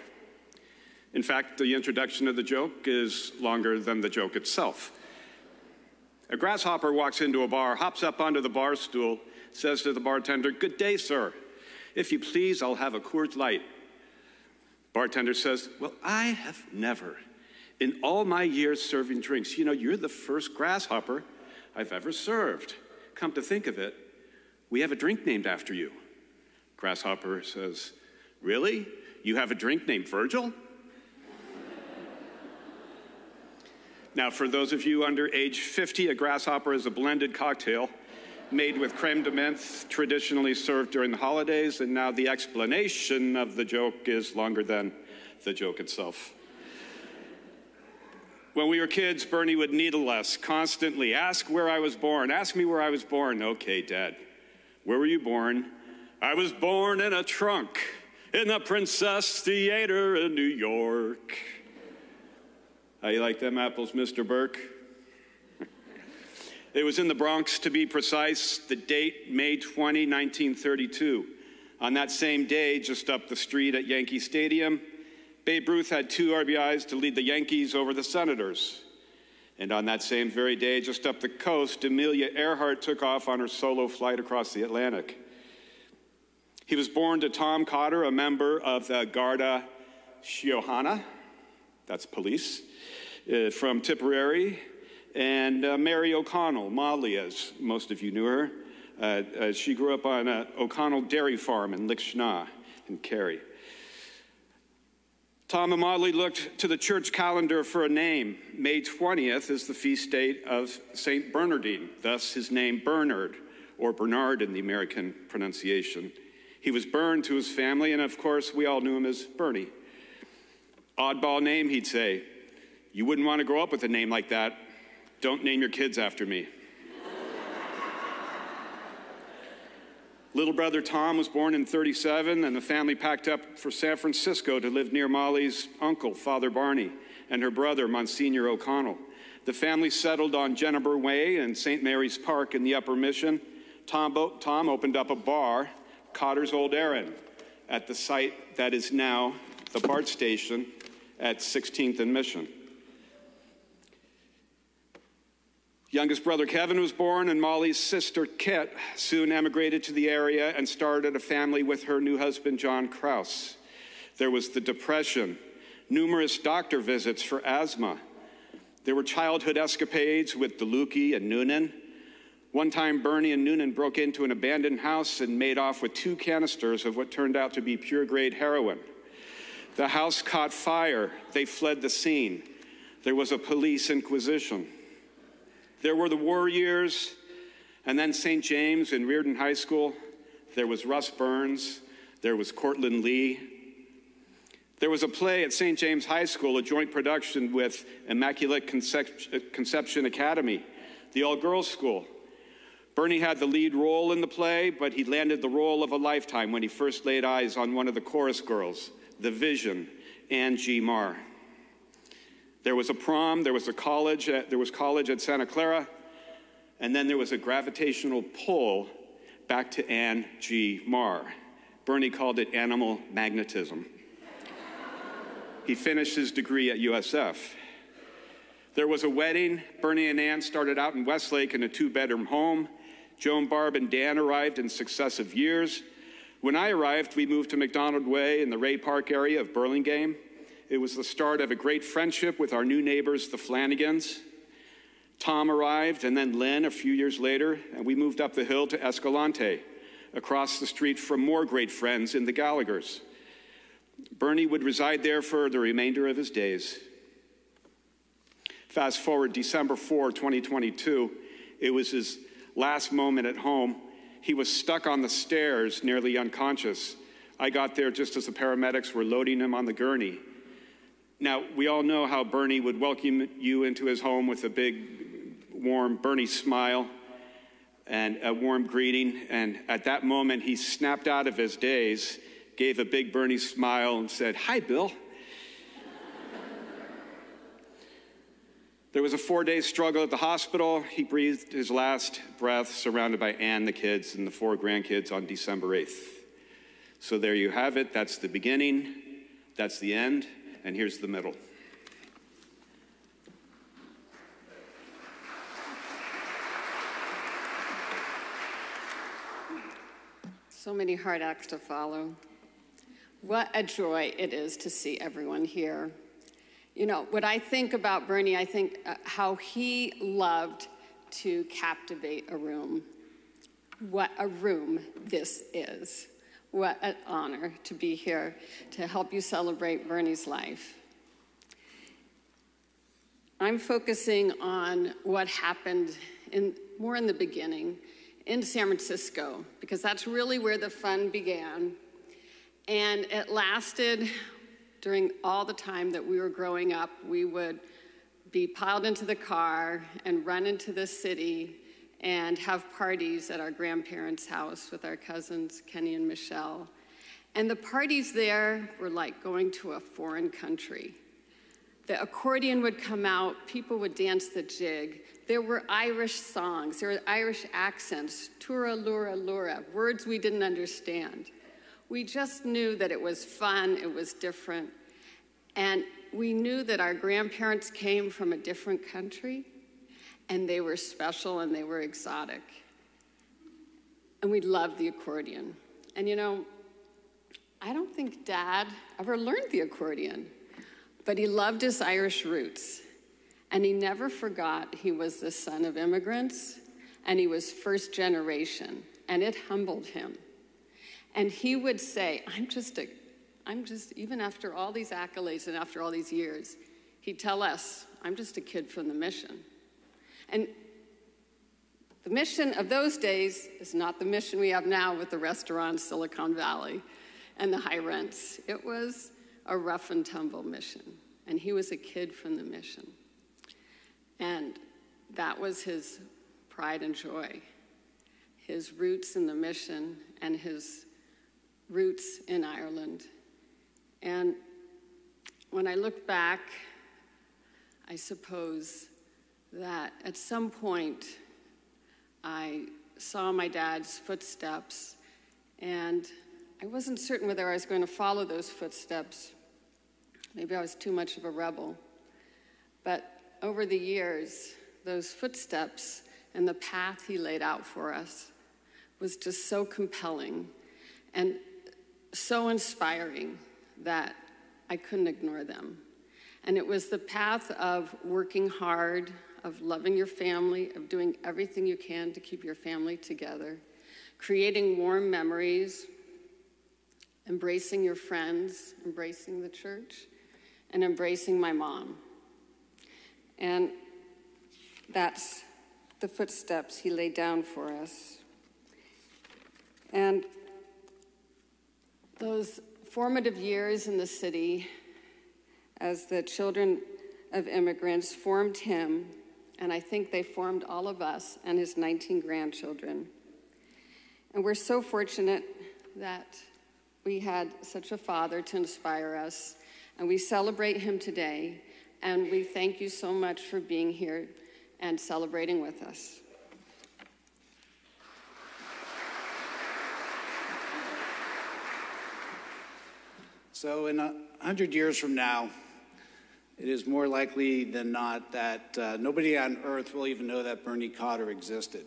In fact, the introduction of the joke is longer than the joke itself. A grasshopper walks into a bar, hops up onto the bar stool, says to the bartender, Good day, sir. If you please, I'll have a Coors Light. Bartender says, Well, I have never, in all my years serving drinks, you know, you're the first grasshopper I've ever served. Come to think of it, we have a drink named after you. Grasshopper says, Really? You have a drink named Virgil? now, for those of you under age 50, a grasshopper is a blended cocktail made with creme de menthe, traditionally served during the holidays, and now the explanation of the joke is longer than the joke itself. When we were kids, Bernie would needle us constantly. Ask where I was born. Ask me where I was born. Okay, Dad. Where were you born? I was born in a trunk in the Princess Theater in New York. How you like them apples, Mr. Burke? it was in the Bronx, to be precise, the date May 20, 1932. On that same day, just up the street at Yankee Stadium, Babe Ruth had two RBIs to lead the Yankees over the Senators. And on that same very day, just up the coast, Amelia Earhart took off on her solo flight across the Atlantic. He was born to Tom Cotter, a member of the Garda Síochána, that's police, uh, from Tipperary, and uh, Mary O'Connell, Molly, as most of you knew her. Uh, uh she grew up on an O'Connell dairy farm in Lixnaw in Kerry. Tom Molly looked to the church calendar for a name. May 20th is the feast date of St. Bernardine, thus his name Bernard, or Bernard in the American pronunciation. He was burned to his family, and of course, we all knew him as Bernie. Oddball name, he'd say. You wouldn't want to grow up with a name like that. Don't name your kids after me. Little brother Tom was born in 37, and the family packed up for San Francisco to live near Molly's uncle, Father Barney, and her brother, Monsignor O'Connell. The family settled on Jennifer Way and St. Mary's Park in the Upper Mission. Tom, Tom opened up a bar, Cotter's Old Erin, at the site that is now the BART station at 16th and Mission. Youngest brother Kevin was born, and Molly's sister Kit soon emigrated to the area and started a family with her new husband, John Kraus. There was the Depression, numerous doctor visits for asthma. There were childhood escapades with DeLucchi and Noonan. One time, Bernie and Noonan broke into an abandoned house and made off with two canisters of what turned out to be pure grade heroin. The house caught fire. They fled the scene. There was a police inquisition. There were the war years, and then St. James and Riordan High School. There was Russ Burns. There was Cortland Lee. There was a play at St. James High School, a joint production with Immaculate Conception Academy, the all girls school. Bernie had the lead role in the play, but he landed the role of a lifetime when he first laid eyes on one of the chorus girls, the Vision, Ann G. Marr. There was a prom, there was a college, at, there was college at Santa Clara, and then there was a gravitational pull back to Ann G. Marr. Bernie called it animal magnetism. he finished his degree at USF. There was a wedding. Bernie and Ann started out in Westlake in a two bedroom home. Joan, Barb, and Dan arrived in successive years. When I arrived, we moved to McDonald Way in the Ray Park area of Burlingame. It was the start of a great friendship with our new neighbors, the Flanagans. Tom arrived, and then Lynn a few years later, and we moved up the hill to Escalante, across the street from more great friends in the Gallaghers. Bernie would reside there for the remainder of his days. Fast forward December 4, 2022, it was his last moment at home. He was stuck on the stairs, nearly unconscious. I got there just as the paramedics were loading him on the gurney. Now, we all know how Bernie would welcome you into his home with a big, warm Bernie smile and a warm greeting. And at that moment, he snapped out of his daze, gave a big Bernie smile, and said, Hi, Bill. There was a four day struggle at the hospital. He breathed his last breath surrounded by Anne, the kids, and the four grandkids on December 8th. So there you have it. That's the beginning, that's the end, and here's the middle. So many hard acts to follow. What a joy it is to see everyone here. You know, what I think about Bernie, I think uh, how he loved to captivate a room. What a room this is. What an honor to be here to help you celebrate Bernie's life. I'm focusing on what happened in, more in the beginning in San Francisco, because that's really where the fun began. And it lasted during all the time that we were growing up. We would be piled into the car and run into the city and have parties at our grandparents' house with our cousins, Kenny and Michelle. And the parties there were like going to a foreign country. The accordion would come out, people would dance the jig. There were Irish songs, there were Irish accents, tura, lura, lura, words we didn't understand. We just knew that it was fun, it was different, and we knew that our grandparents came from a different country and they were special and they were exotic. And we loved the accordion. And you know, I don't think dad ever learned the accordion, but he loved his Irish roots. And he never forgot he was the son of immigrants and he was first generation. And it humbled him. And he would say, I'm just a, I'm just, even after all these accolades and after all these years, he'd tell us, I'm just a kid from the mission. And the mission of those days is not the mission we have now with the restaurants, Silicon Valley, and the high rents. It was a rough and tumble mission. And he was a kid from the mission. And that was his pride and joy his roots in the mission and his roots in Ireland. And when I look back, I suppose that at some point I saw my dad's footsteps, and I wasn't certain whether I was going to follow those footsteps. Maybe I was too much of a rebel. But over the years, those footsteps and the path he laid out for us was just so compelling and so inspiring that I couldn't ignore them. And it was the path of working hard, of loving your family, of doing everything you can to keep your family together, creating warm memories, embracing your friends, embracing the church, and embracing my mom. And that's the footsteps he laid down for us. And those formative years in the city as the children of immigrants formed him, and I think they formed all of us and his 19 grandchildren. And we're so fortunate that we had such a father to inspire us, and we celebrate him today. And we thank you so much for being here and celebrating with us. So, in a hundred years from now, it is more likely than not that uh, nobody on earth will even know that Bernie Cotter existed.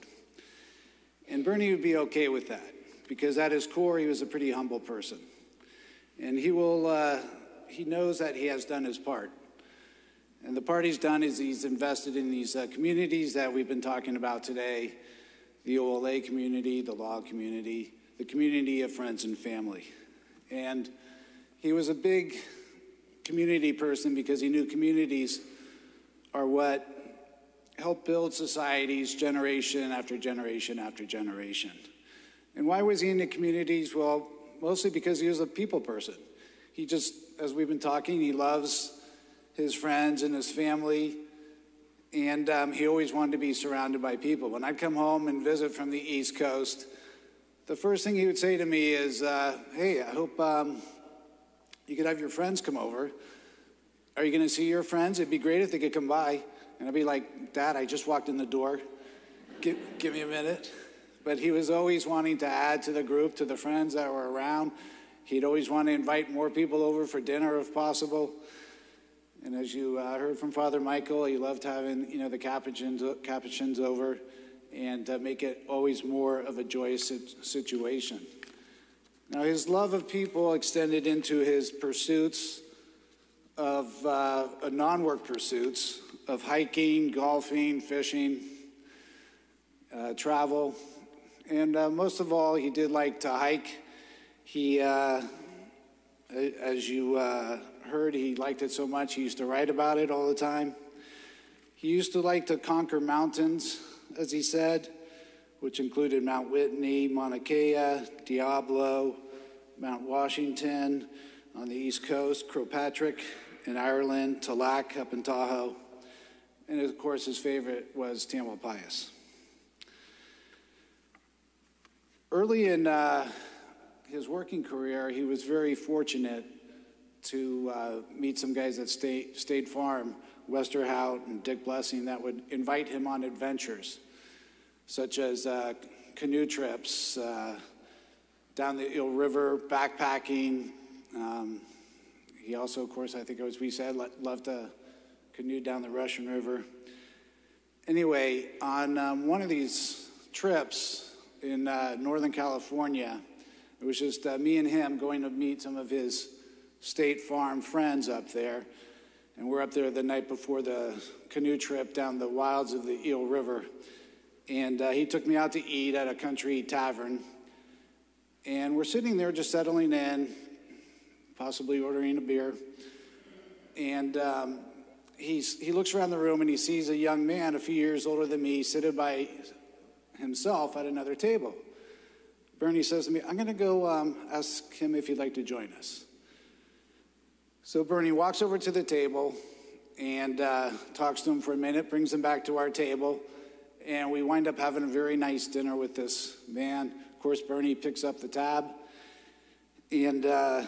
And Bernie would be okay with that because at his core, he was a pretty humble person. And he will, uh, he knows that he has done his part. And the part he's done is he's invested in these uh, communities that we've been talking about today the OLA community, the law community, the community of friends and family. And he was a big community person because he knew communities are what help build societies generation after generation after generation. And why was he into communities? Well, mostly because he was a people person. He just, as we've been talking, he loves his friends and his family. And um, he always wanted to be surrounded by people. When I'd come home and visit from the East Coast, the first thing he would say to me is, uh, Hey, I hope um, you could have your friends come over. Are you going to see your friends? It'd be great if they could come by. And I'd be like, Dad, I just walked in the door. Give, give me a minute. But he was always wanting to add to the group, to the friends that were around. He'd always want to invite more people over for dinner if possible. And as you uh, heard from Father Michael, he loved having you know the Capuchins, Capuchins over and uh, make it always more of a joyous situation. Now, his love of people extended into his pursuits of uh, non work pursuits of hiking, golfing, fishing, uh, travel. And uh, most of all, he did like to hike. He, uh, as you uh, heard, he liked it so much, he used to write about it all the time. He used to like to conquer mountains, as he said, which included Mount Whitney, Mauna Kea, Diablo, Mount Washington on the East Coast, Croagh Patrick in Ireland, Tallac up in Tahoe, and of course his favorite was Tamalpais. Early in uh, his working career, he was very fortunate to uh, meet some guys at State, State Farm, Westerhout and Dick Blessing, that would invite him on adventures, such as uh, canoe trips uh, down the Eel River, backpacking. Um, he also, of course, I think as we said, loved to canoe down the Russian River. Anyway, on um, one of these trips in uh, Northern California, it was just uh, me and him going to meet some of his State Farm friends up there. And we're up there the night before the canoe trip down the wilds of the Eel River. And uh, he took me out to eat at a country tavern. And we're sitting there just settling in, possibly ordering a beer. And um, he's, he looks around the room and he sees a young man, a few years older than me, seated by himself at another table. Bernie says to me, I'm going to go um, ask him if he'd like to join us. So Bernie walks over to the table and uh, talks to him for a minute, brings him back to our table, and we wind up having a very nice dinner with this man. Of course, Bernie picks up the tab, and uh,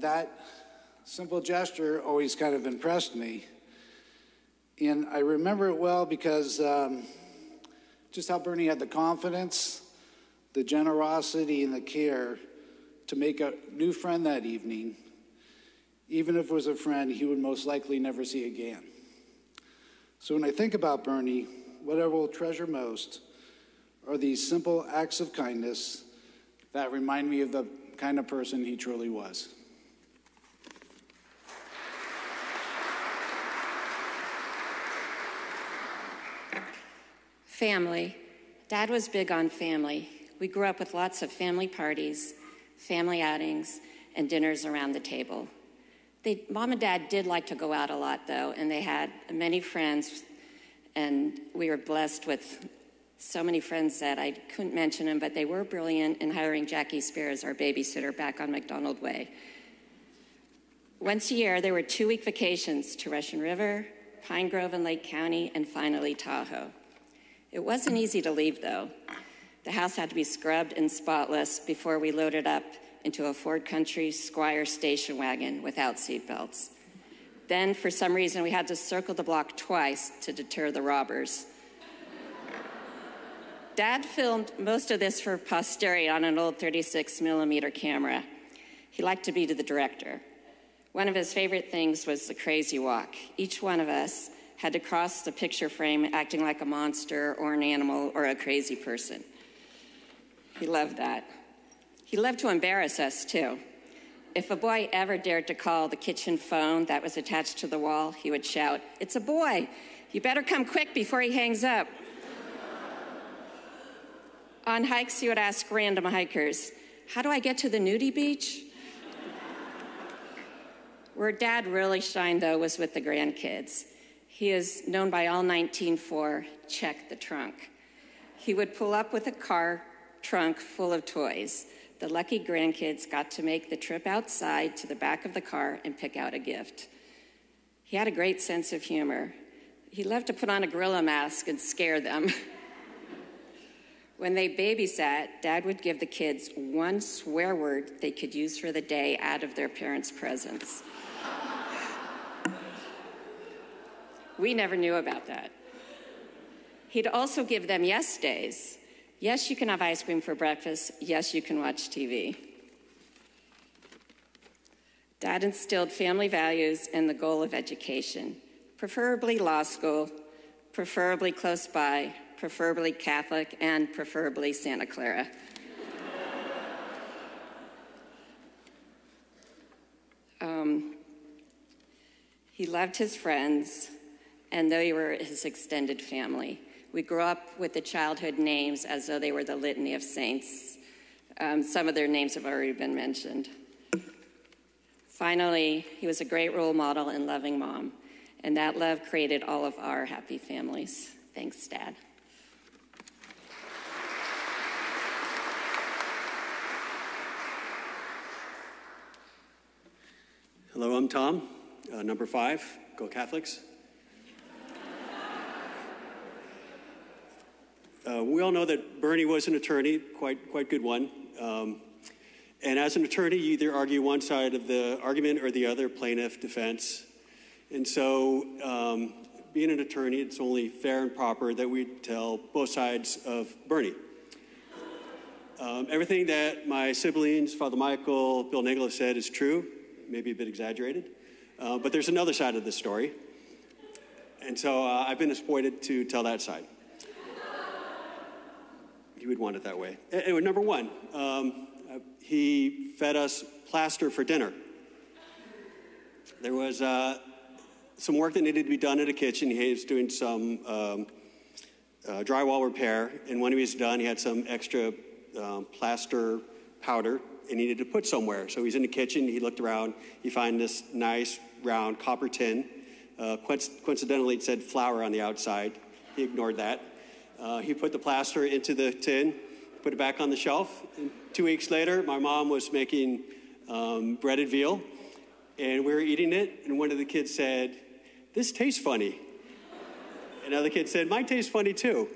that simple gesture always kind of impressed me. And I remember it well because um, just how Bernie had the confidence, the generosity, and the care to make a new friend that evening even if it was a friend he would most likely never see again. So when I think about Bernie, what I will treasure most are these simple acts of kindness that remind me of the kind of person he truly was. Family. Dad was big on family. We grew up with lots of family parties, family outings, and dinners around the table. They, mom and dad did like to go out a lot, though, and they had many friends, and we were blessed with so many friends that I couldn't mention them, but they were brilliant in hiring Jackie Speier as our babysitter back on McDonald Way. Once a year, there were two week vacations to Russian River, Pine Grove and Lake County, and finally Tahoe. It wasn't easy to leave, though. The house had to be scrubbed and spotless before we loaded up into a Ford Country Squire station wagon without seatbelts. Then, for some reason, we had to circle the block twice to deter the robbers. Dad filmed most of this for posterity on an old 36 millimeter camera. He liked to be to the director. One of his favorite things was the crazy walk. Each one of us had to cross the picture frame acting like a monster or an animal or a crazy person. He loved that. He loved to embarrass us, too. If a boy ever dared to call the kitchen phone that was attached to the wall, he would shout, It's a boy! You better come quick before he hangs up. On hikes, he would ask random hikers, How do I get to the nudie beach? Where dad really shined, though, was with the grandkids. He is known by all 19 for check the trunk. He would pull up with a car trunk full of toys the lucky grandkids got to make the trip outside to the back of the car and pick out a gift. He had a great sense of humor. He loved to put on a gorilla mask and scare them. when they babysat, Dad would give the kids one swear word they could use for the day out of their parents' presence. We never knew about that. He'd also give them yes days. Yes, you can have ice cream for breakfast. Yes, you can watch TV. Dad instilled family values and the goal of education, preferably law school, preferably close by, preferably Catholic, and preferably Santa Clara. um, he loved his friends, and they were his extended family. We grew up with the childhood names as though they were the litany of saints. Um, some of their names have already been mentioned. Finally, he was a great role model and loving mom, and that love created all of our happy families. Thanks, Dad. Hello, I'm Tom, uh, number five, Go Catholics. Uh, we all know that Bernie was an attorney, quite quite good one. Um, and as an attorney, you either argue one side of the argument or the other, plaintiff, defense. And so, um, being an attorney, it's only fair and proper that we tell both sides of Bernie. Um, everything that my siblings, Father Michael, Bill Nagel have said is true, maybe a bit exaggerated. Uh, but there's another side of the story. And so uh, I've been appointed to tell that side you would want it that way. Anyway, number one, um, uh, he fed us plaster for dinner. There was uh, some work that needed to be done in the kitchen. He was doing some um, uh, drywall repair, and when he was done, he had some extra um, plaster powder and needed to put somewhere. So he's in the kitchen, he looked around, he found this nice round copper tin. Uh, coincidentally, it said flour on the outside. He ignored that. Uh, he put the plaster into the tin, put it back on the shelf. And two weeks later, my mom was making um, breaded veal, and we were eating it, and one of the kids said, This tastes funny. Another kid said, Mine tastes funny too.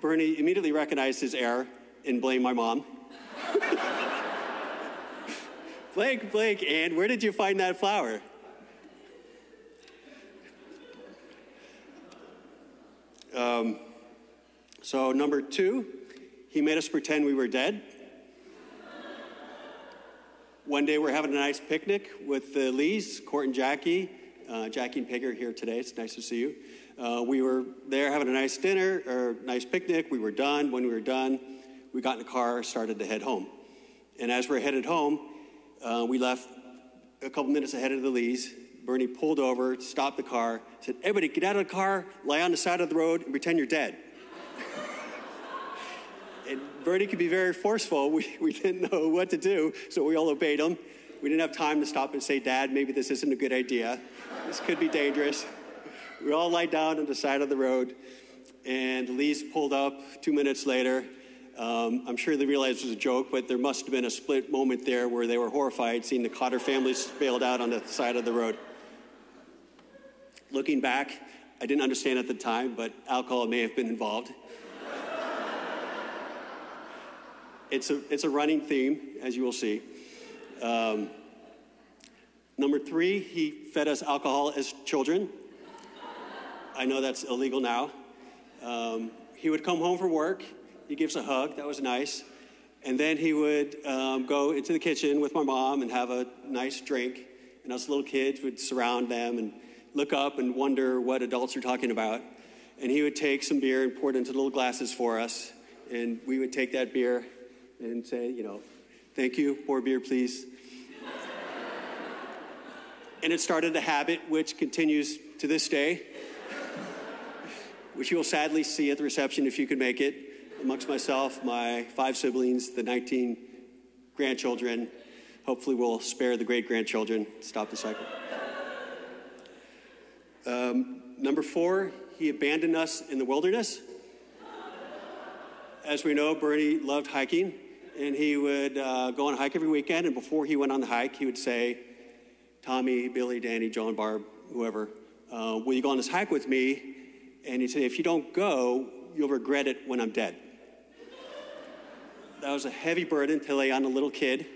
Bernie immediately recognized his error and blamed my mom. Blake, Blake, and where did you find that flour? Um, so, number two, he made us pretend we were dead. One day we're having a nice picnic with the Lees, Court and Jackie. Uh, Jackie and Peg are here today. It's nice to see you. Uh, we were there having a nice dinner or nice picnic. We were done. When we were done, we got in the car, started to head home. And as we're headed home, uh, we left a couple minutes ahead of the Lees. Bernie pulled over, stopped the car, said, Everybody, get out of the car, lie on the side of the road, and pretend you're dead. And Bernie could be very forceful. We, we didn't know what to do, so we all obeyed him. We didn't have time to stop and say, Dad, maybe this isn't a good idea. This could be dangerous. We all lied down on the side of the road, and Lee's pulled up two minutes later. Um, I'm sure they realized it was a joke, but there must have been a split moment there where they were horrified seeing the Cotter families bailed out on the side of the road. Looking back, I didn't understand at the time, but alcohol may have been involved. It's, a, it's a running theme, as you will see. Um, number three, he fed us alcohol as children. I know that's illegal now. Um, he would come home from work, he gives a hug, that was nice. And then he would um, go into the kitchen with my mom and have a nice drink. And us little kids would surround them and look up and wonder what adults are talking about. And he would take some beer and pour it into little glasses for us. And we would take that beer and say, you know, thank you, more beer, please. and it started a habit which continues to this day, which you'll sadly see at the reception if you can make it, amongst myself, my five siblings, the 19 grandchildren. Hopefully, we'll spare the great grandchildren, stop the cycle. Um, number four, he abandoned us in the wilderness. As we know, Bernie loved hiking, and he would uh, go on a hike every weekend. And before he went on the hike, he would say, Tommy, Billy, Danny, John, Barb, whoever, uh, will you go on this hike with me? And he'd say, if you don't go, you'll regret it when I'm dead. That was a heavy burden to lay on a little kid.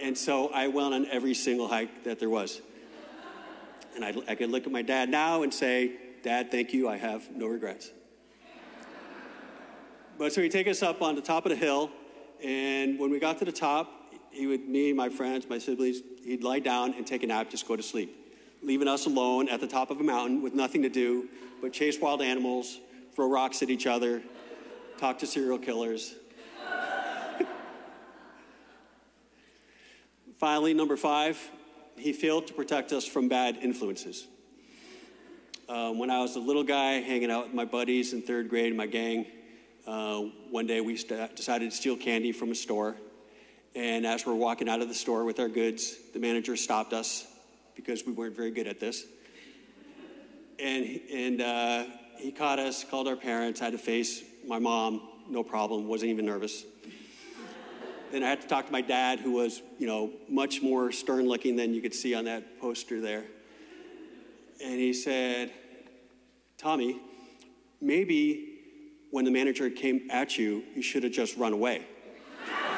And so I went on every single hike that there was. And I, I can look at my dad now and say, Dad, thank you. I have no regrets. But so he'd take us up on the top of the hill, and when we got to the top, he would, me, my friends, my siblings, he'd lie down and take a nap, just go to sleep, leaving us alone at the top of a mountain with nothing to do but chase wild animals, throw rocks at each other, talk to serial killers. Finally, number five, he failed to protect us from bad influences. Um, when I was a little guy hanging out with my buddies in third grade, my gang, uh, one day we st- decided to steal candy from a store. And as we're walking out of the store with our goods, the manager stopped us because we weren't very good at this. And, and uh, he caught us, called our parents, had to face my mom, no problem, wasn't even nervous. then I had to talk to my dad, who was, you know, much more stern looking than you could see on that poster there. And he said, Tommy, maybe when the manager came at you, you should have just run away.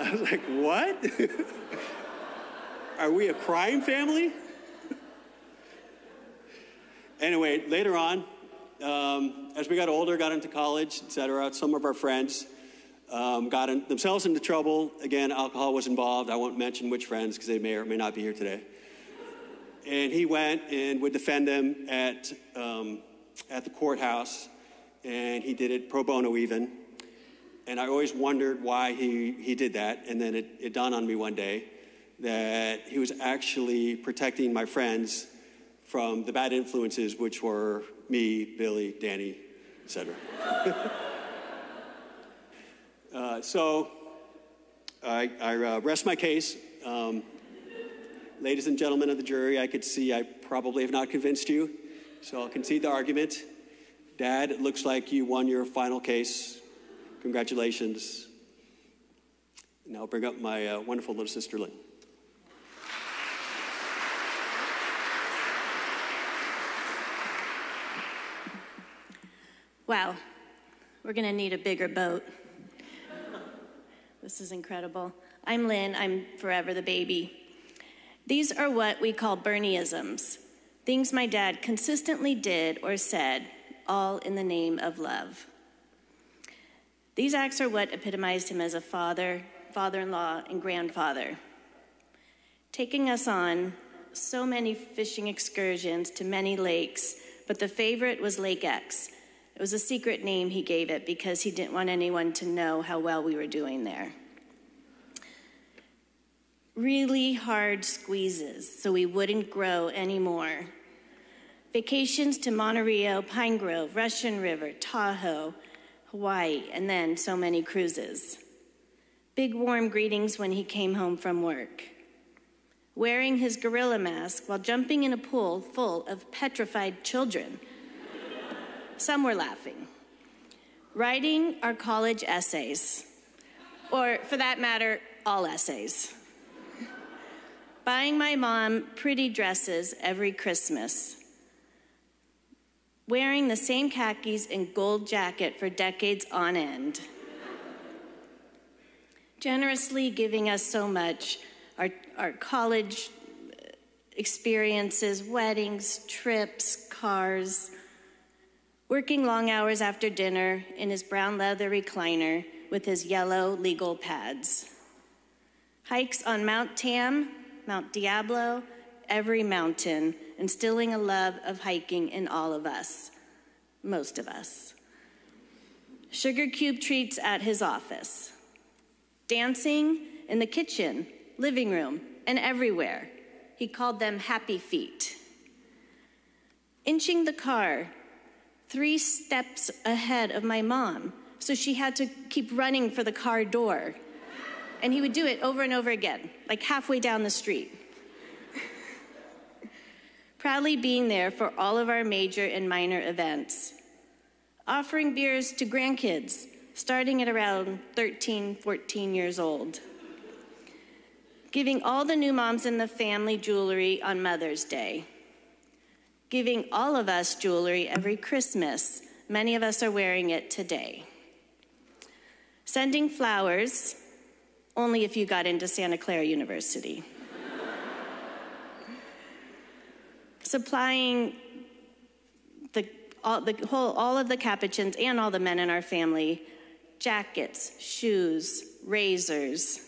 I was like, what? Are we a crime family? anyway, later on, um, as we got older, got into college, etc., some of our friends um, got in, themselves into trouble. Again, alcohol was involved. I won't mention which friends because they may or may not be here today. And he went and would defend them at, um, at the courthouse, and he did it pro bono even. And I always wondered why he, he did that. And then it, it dawned on me one day that he was actually protecting my friends from the bad influences, which were me, Billy, Danny, etc. uh, so I, I uh, rest my case. Um, ladies and gentlemen of the jury, I could see I probably have not convinced you, so I'll concede the argument. Dad, it looks like you won your final case. Congratulations. Now I'll bring up my uh, wonderful little sister, Lynn. Wow, we're gonna need a bigger boat. this is incredible. I'm Lynn, I'm forever the baby. These are what we call Bernieisms, things my dad consistently did or said, all in the name of love. These acts are what epitomized him as a father, father in law, and grandfather. Taking us on so many fishing excursions to many lakes, but the favorite was Lake X it was a secret name he gave it because he didn't want anyone to know how well we were doing there. Really hard squeezes so we wouldn't grow anymore. Vacations to Monte Rio, Pine Grove, Russian River, Tahoe, Hawaii, and then so many cruises. Big warm greetings when he came home from work. Wearing his gorilla mask while jumping in a pool full of petrified children some were laughing. Writing our college essays, or for that matter, all essays. Buying my mom pretty dresses every Christmas. Wearing the same khakis and gold jacket for decades on end. Generously giving us so much our, our college experiences, weddings, trips, cars working long hours after dinner in his brown leather recliner with his yellow legal pads. Hikes on Mount Tam, Mount Diablo, every mountain, instilling a love of hiking in all of us, most of us. Sugar cube treats at his office. Dancing in the kitchen, living room, and everywhere. He called them happy feet. Inching the car three steps ahead of my mom. So she had to keep running for the car door. And he would do it over and over again, like halfway down the street. Proudly being there for all of our major and minor events. Offering beers to grandkids, starting at around 13, 14 years old. Giving all the new moms in the family jewelry on Mother's Day giving all of us jewelry every Christmas. Many of us are wearing it today. Sending flowers, only if you got into Santa Clara University. Supplying the, all, the whole, all of the Capuchins and all the men in our family jackets, shoes, razors.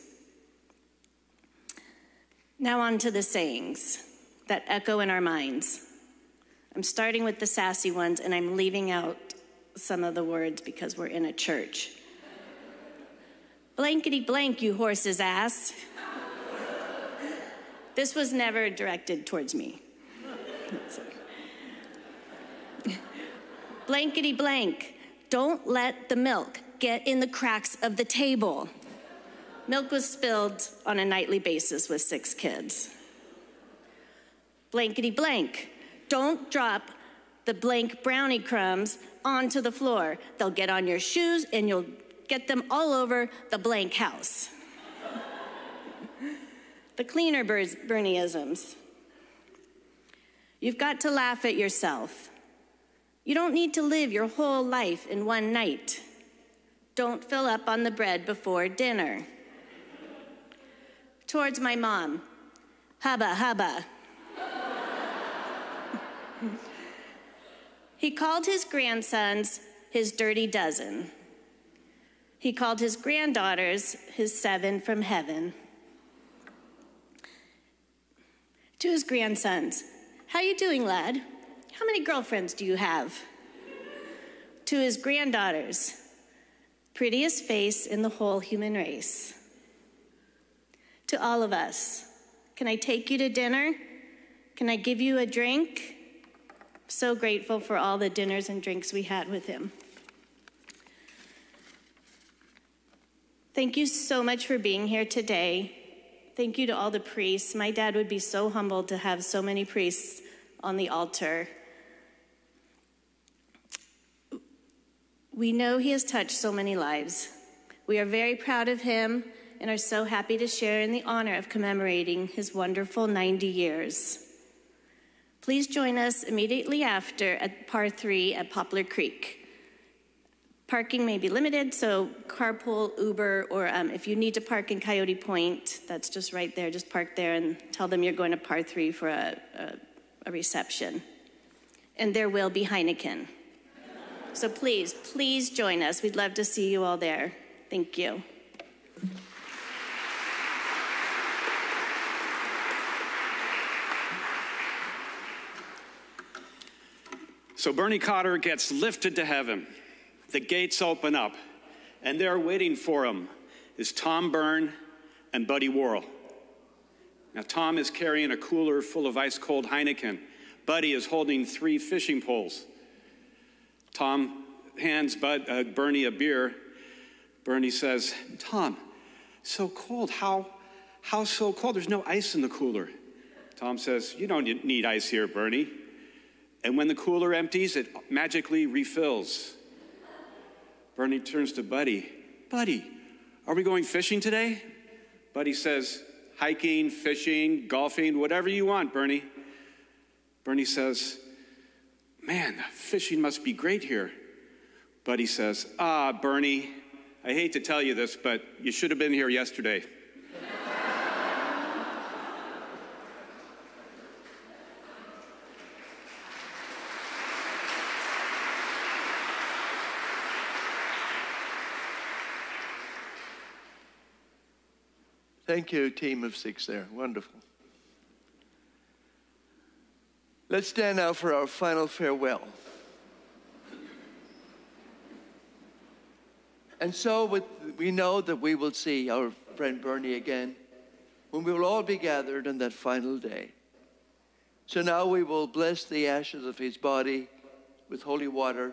Now, on to the sayings that echo in our minds. I'm starting with the sassy ones and I'm leaving out some of the words because we're in a church. Blankety blank, you horse's ass. this was never directed towards me. Blankety blank, don't let the milk get in the cracks of the table. Milk was spilled on a nightly basis with six kids. Blankety blank, don't drop the blank brownie crumbs onto the floor. They'll get on your shoes and you'll get them all over the blank house. the cleaner Bernieisms. You've got to laugh at yourself. You don't need to live your whole life in one night. Don't fill up on the bread before dinner. Towards my mom, hubba hubba. he called his grandsons his dirty dozen. He called his granddaughters his seven from heaven. To his grandsons, how you doing, lad? How many girlfriends do you have? To his granddaughters, prettiest face in the whole human race. To all of us, can I take you to dinner? Can I give you a drink? So grateful for all the dinners and drinks we had with him. Thank you so much for being here today. Thank you to all the priests. My dad would be so humbled to have so many priests on the altar. We know he has touched so many lives. We are very proud of him and are so happy to share in the honor of commemorating his wonderful 90 years. Please join us immediately after at Par 3 at Poplar Creek. Parking may be limited, so carpool, Uber, or um, if you need to park in Coyote Point, that's just right there. Just park there and tell them you're going to Par 3 for a, a, a reception. And there will be Heineken. So please, please join us. We'd love to see you all there. Thank you. So Bernie Cotter gets lifted to heaven the gates open up, and there waiting for him is Tom Byrne and Buddy Worrell. Now, Tom is carrying a cooler full of ice cold Heineken. Buddy is holding three fishing poles. Tom hands Bud, uh, Bernie a beer. Bernie says, Tom, so cold. How, how so cold? There's no ice in the cooler. Tom says, You don't need ice here, Bernie. And when the cooler empties, it magically refills. Bernie turns to Buddy. Buddy, are we going fishing today? Buddy says, hiking, fishing, golfing, whatever you want, Bernie. Bernie says, Man, fishing must be great here. Buddy says, Ah, Bernie, I hate to tell you this, but you should have been here yesterday. Thank you, team of six there. Wonderful. Let's stand now for our final farewell. And so with, we know that we will see our friend Bernie again when we will all be gathered on that final day. So now we will bless the ashes of his body with holy water,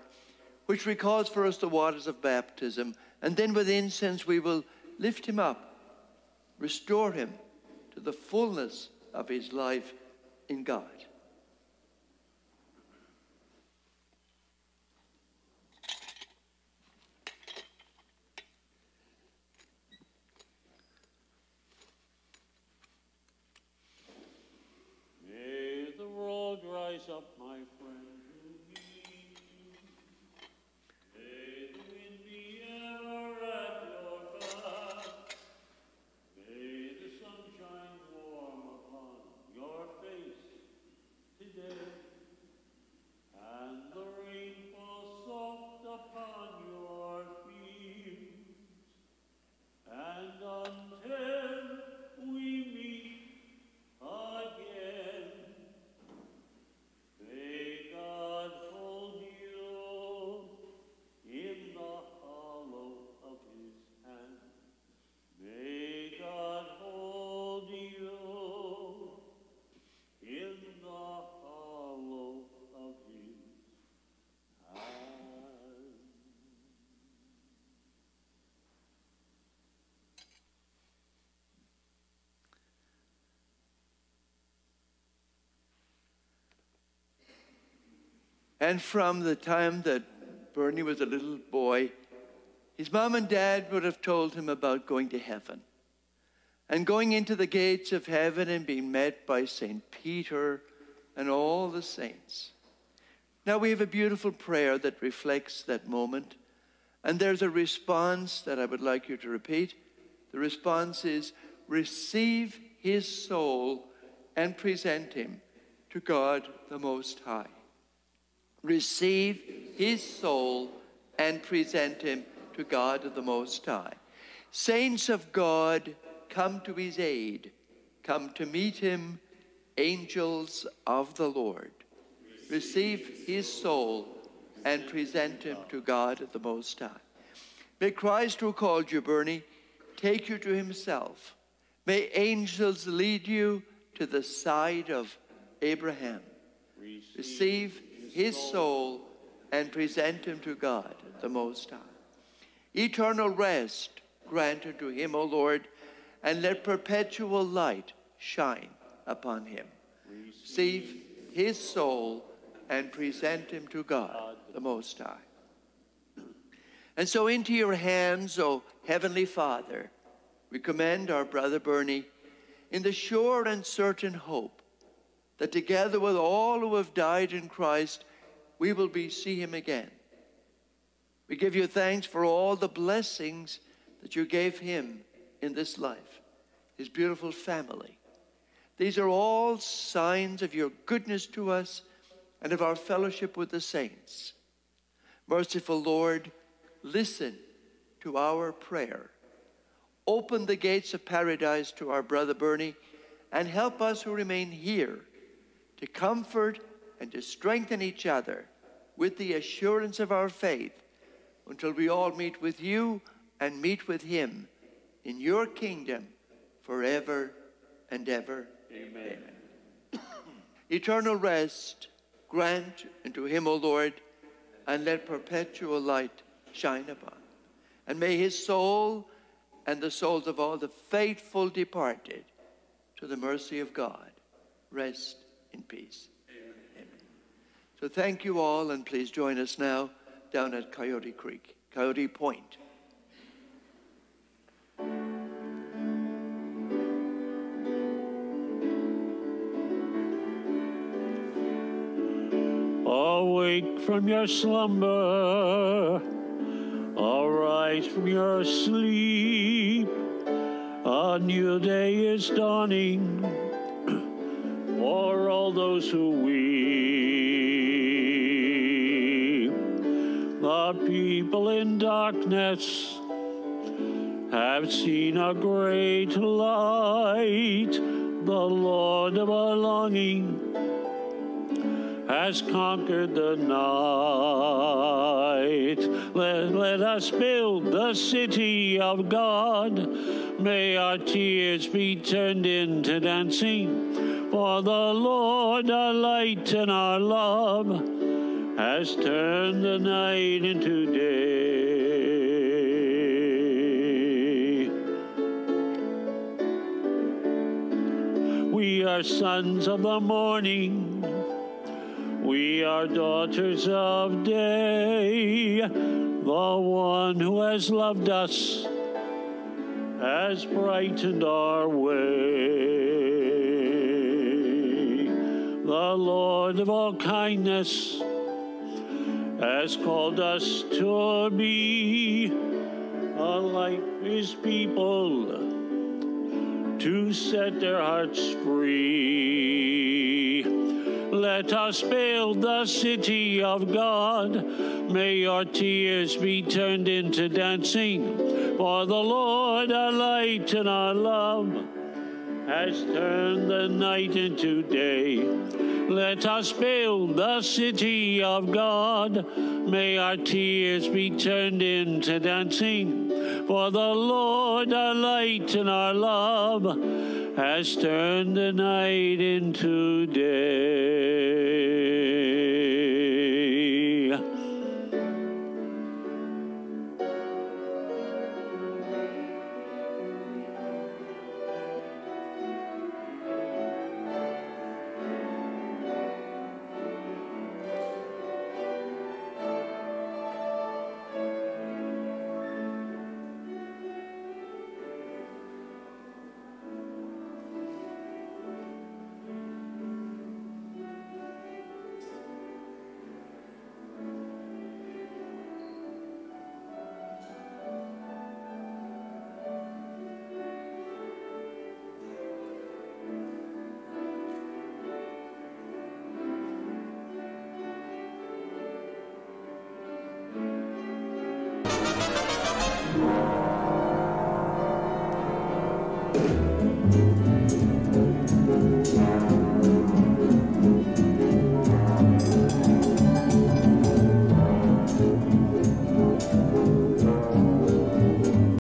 which recalls for us the waters of baptism. And then with incense we will lift him up restore him to the fullness of his life in God. May the road rise up, my friend. May the wind be ever at your back. May the sun shine warm upon your face. And from the time that Bernie was a little boy, his mom and dad would have told him about going to heaven and going into the gates of heaven and being met by St. Peter and all the saints. Now we have a beautiful prayer that reflects that moment, and there's a response that I would like you to repeat. The response is receive his soul and present him to God the Most High. Receive his soul and present him to God the Most High. Saints of God, come to his aid, come to meet him, angels of the Lord. Receive his soul and present him to God the Most High. May Christ, who called you, Bernie, take you to himself. May angels lead you to the side of Abraham. Receive his soul and present him to God the Most High. Eternal rest grant unto him, O Lord, and let perpetual light shine upon him. Receive his soul and present him to God the Most High. And so into your hands, O Heavenly Father, we commend our brother Bernie in the sure and certain hope that together with all who have died in Christ, we will be see him again. We give you thanks for all the blessings that you gave him in this life, his beautiful family. These are all signs of your goodness to us and of our fellowship with the saints. Merciful Lord, listen to our prayer. Open the gates of paradise to our brother Bernie and help us who remain here to comfort and to strengthen each other with the assurance of our faith until we all meet with you and meet with him in your kingdom forever and ever. Amen. Amen. Eternal rest grant unto him, O Lord, and let perpetual light shine upon. And may his soul and the souls of all the faithful departed to the mercy of God rest in peace. Amen. Amen. So thank you all, and please join us now down at Coyote Creek, Coyote Point. Awake from your slumber, arise from your sleep. A new day is dawning for all those who weep. The people in darkness have seen a great light. The Lord of our longing has conquered the night. Let, let us build the city of God. May our tears be turned into dancing. For the Lord, light and our love, has turned the night into day. We are sons of the morning. We are daughters of day. The one who has loved us has brightened our way. Lord of all kindness has called us to be a light his people to set their hearts free. Let us build the city of God. May your tears be turned into dancing. For the Lord, our light and our love, has turned the night into day. Let us build the city of God. May our tears be turned into dancing. For the Lord, our light and our love, has turned the night into day.